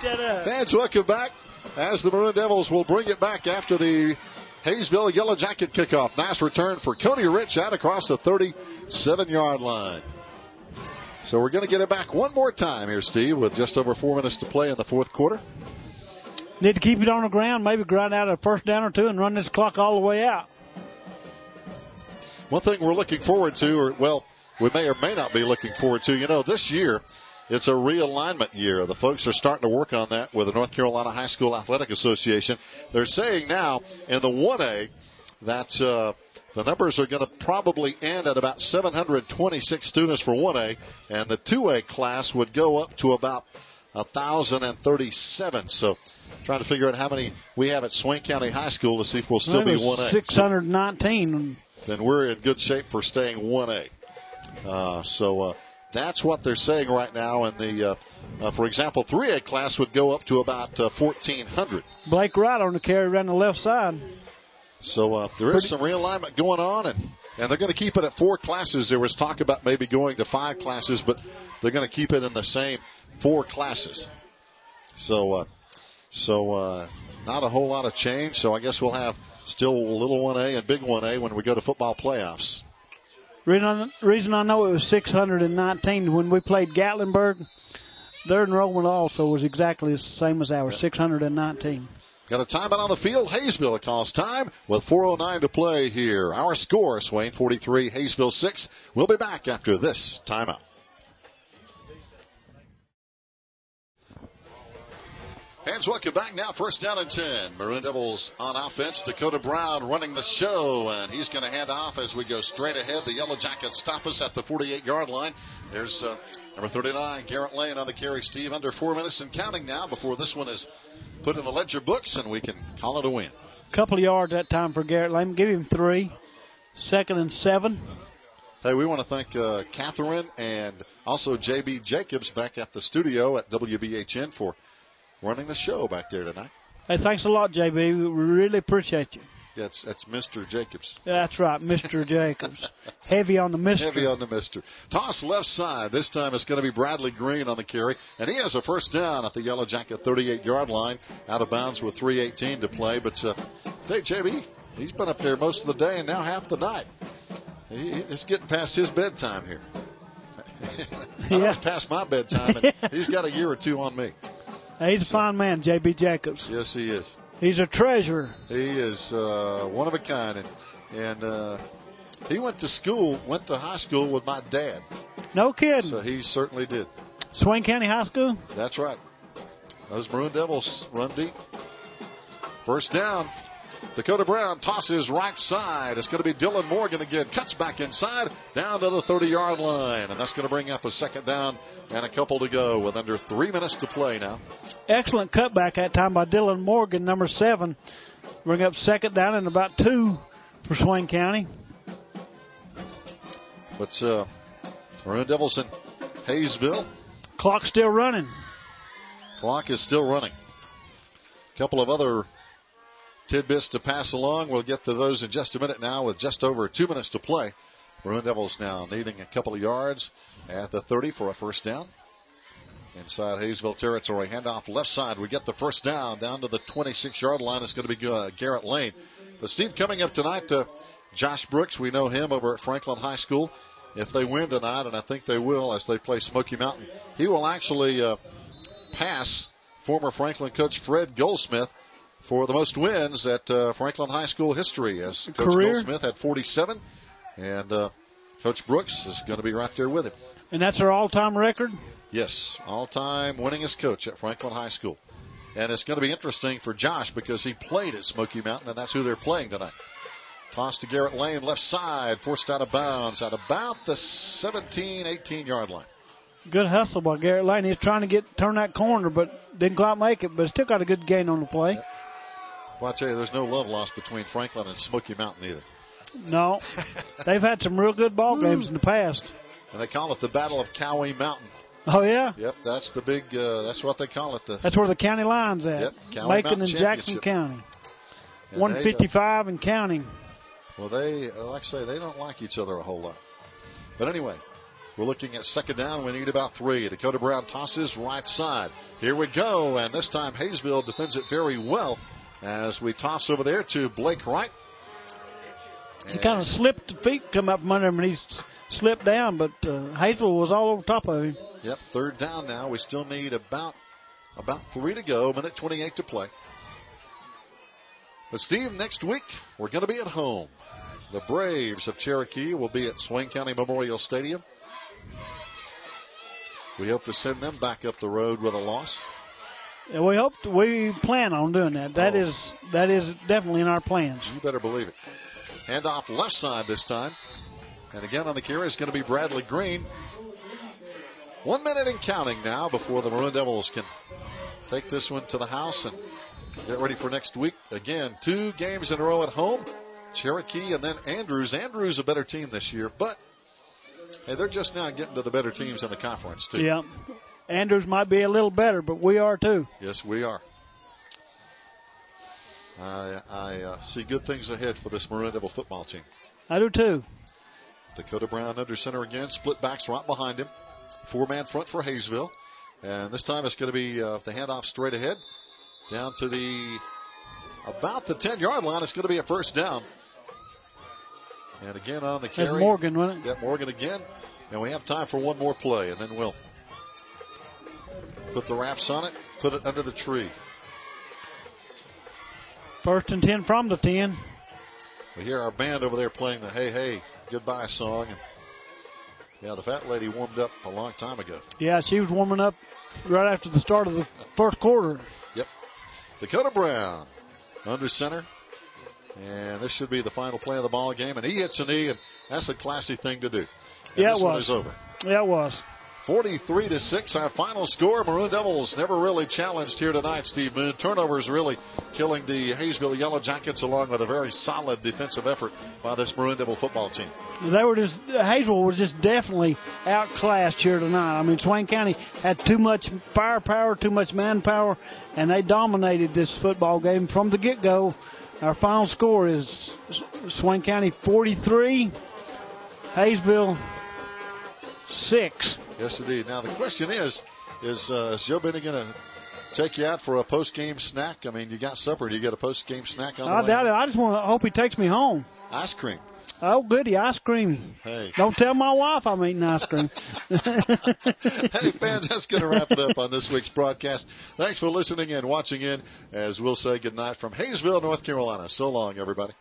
Fans, welcome back as the Maroon Devils will bring it back after the Hayesville Yellow Jacket kickoff. Nice return for Cody Rich out across the 37 yard line. So we're going to get it back one more time here, Steve, with just over four minutes to play in the fourth quarter. Need to keep it on the ground, maybe grind out a first down or two and run this clock all the way out. One thing we're looking forward to, or well, we may or may not be looking forward to, you know, this year it's a realignment year. The folks are starting to work on that with the North Carolina High School Athletic Association. They're saying now in the 1A that uh, the numbers are going to probably end at about 726 students for 1A, and the 2A class would go up to about 1,037. So trying to figure out how many we have at Swain County High School to see if we'll still be 1A. 619. then we're in good shape for staying 1A. Uh, so uh, that's what they're saying right now. And the, uh, uh, for example, 3A class would go up to about 1,400. Uh, Blake Wright on the carry around the left side. So uh, there is some realignment going on, and, and they're going to keep it at four classes. There was talk about maybe going to five classes, but they're going to keep it in the same four classes. So, uh, so not a whole lot of change. So I guess we'll have still little 1A and big 1A when we go to football playoffs. Reason I, reason I know it was 619 when we played Gatlinburg their enrollment also was exactly the same as ours, 619. Got a timeout on the field. Hayesville calls time with 4.09 to play here. Our score, Swain 43, Hayesville 6. We'll be back after this timeout. Fans, welcome back now. First down and 10. Maroon Devils on offense. Dakota Brown running the show, and he's going to hand off as we go straight ahead. The Yellow Jackets stop us at the 48 yard line. There's uh, number 39, Garrett Lane on the carry. Steve, under four minutes and counting now before this one is put in the ledger books, and we can call it a win. Couple of yards that time for Garrett Lane. Give him three. Second and seven. Hey, we want to thank uh, Catherine and also JB Jacobs back at the studio at WBHN for running the show back there tonight. Hey, thanks a lot, JB. We really appreciate you. That's that's Mr. Jacobs. That's right, Mr. Jacobs. Heavy on the Mister. Heavy on the Mister. Toss left side. This time it's going to be Bradley Green on the carry, and he has a first down at the Yellow Jacket 38 yard line, out of bounds with 3:18 to play. But uh, hey, JB, he's been up there most of the day and now half the night. He, it's getting past his bedtime here. Yeah. Past my bedtime, and he's got a year or two on me. He's a fine man, JB Jacobs. Yes, he is. He's a treasure. He is uh, one of a kind, and and uh, he went to school, went to high school with my dad, No kidding. so he certainly did. Swain County High School. That's right. Those Maroon Devils run deep. First down. Dakota Brown tosses right side. It's going to be Dylan Morgan again. Cuts back inside, down to the 30 yard line. And that's going to bring up a second down and a couple to go with under three minutes to play now. Excellent cutback that time by Dylan Morgan, number seven. Bring up second down and about two for Swain County. But uh, Devils in Hayesville. Clock still running. Clock is still running. A couple of other tidbits to pass along. We'll get to those in just a minute now with just over two minutes to play. Maroon Devils now needing a couple of yards at the 30 for a first down. Inside Hayesville territory, handoff left side. We get the first down down to the 26 yard line. It's going to be uh, Garrett Lane. But Steve, coming up tonight, to Josh Brooks, we know him over at Franklin High School. If they win tonight, and I think they will as they play Smoky Mountain, he will actually uh, pass former Franklin coach Fred Goldsmith for the most wins at uh, Franklin High School history. As Coach Career? Goldsmith had 47, and uh, Coach Brooks is going to be right there with him. And that's our all time record. Yes, all-time winningest coach at Franklin High School. And it's going to be interesting for Josh because he played at Smoky Mountain, and that's who they're playing tonight. Toss to Garrett Lane, left side, forced out of bounds at about the 17, 18 yard line. Good hustle by Garrett Lane. He's trying to get turn that corner, but didn't quite make it. But still got a good gain on the play. Well, I tell you, there's no love lost between Franklin and Smoky Mountain either. No, they've had some real good ball games in the past. And they call it the Battle of Cowee Mountain. Oh yeah, Yep, that's the big. Uh, that's what they call it. The that's where the county line's at. Yep, County Macon Mountain and Jackson County. uh, One fifty-five and counting. Well, they, uh, like I say, they don't like each other a whole lot. But anyway, we're looking at second down. We need about three. Dakota Brown tosses right side. Here we go. And this time Hayesville defends it very well as we toss over there to Blake Wright. He kind of slipped. Feet come up from under him, and he slipped down. But uh, Hazel was all over top of him. Yep, third down now. We still need about about three to go. Minute 28 to play. But Steve, next week we're going to be at home. The Braves of Cherokee will be at Swain County Memorial Stadium. We hope to send them back up the road with a loss. And we hope we plan on doing that. That Oh. is that is definitely in our plans. You better believe it. Hand off left side this time. And again on the carry is going to be Bradley Green. One minute and counting now before the Maroon Devils can take this one to the house and get ready for next week. Again, two games in a row at home. Cherokee and then Andrews. Andrews a better team this year, but hey, they're just now getting to the better teams in the conference too. Yeah, Andrews might be a little better, but we are too. Yes, we are. I, I uh, see good things ahead for this Maroon Devil football team. I do too. Dakota Brown under center again, split backs right behind him. Four man front for Hayesville. And this time it's going to be uh, the handoff straight ahead down to the about the 10 yard line. It's going to be a first down. And again on the That's carry. Morgan, wasn't it? Yep, Morgan again. And we have time for one more play, and then we'll Put the wraps on it. Put it under the tree. First and 10 from the 10. We hear our band over there playing the Hey Hey Goodbye song. And yeah, the fat lady warmed up a long time ago. Yeah, she was warming up right after the start of the first quarter. Yep. Dakota Brown under center. And this should be the final play of the ball game. And he hits a knee, and that's a classy thing to do. And yeah, this it was. one is over. Yeah, it was. 43 to 6, our final score. Maroon Devils never really challenged here tonight, Steve Moon. Turnovers really killing the Hayesville Yellow Jackets, along with a very solid defensive effort by this Maroon Devil football team. They were just, Hayesville was just definitely outclassed here tonight. I mean, Swain County had too much firepower, too much manpower, and they dominated this football game from the get go. Our final score is Swain County 43, Hayesville 6. Yes, indeed. Now the question is: Is, uh, is Joe Benny going to take you out for a post game snack? I mean, you got supper. Do you get a post game snack on the I way? doubt it. I just want to hope he takes me home. Ice cream. Oh, goody, ice cream. Hey. Don't tell my wife I'm eating ice cream. hey, fans, that's going to wrap it up on this week's broadcast. Thanks for listening and watching in as we'll say goodnight from Hayesville, North Carolina. So long, everybody.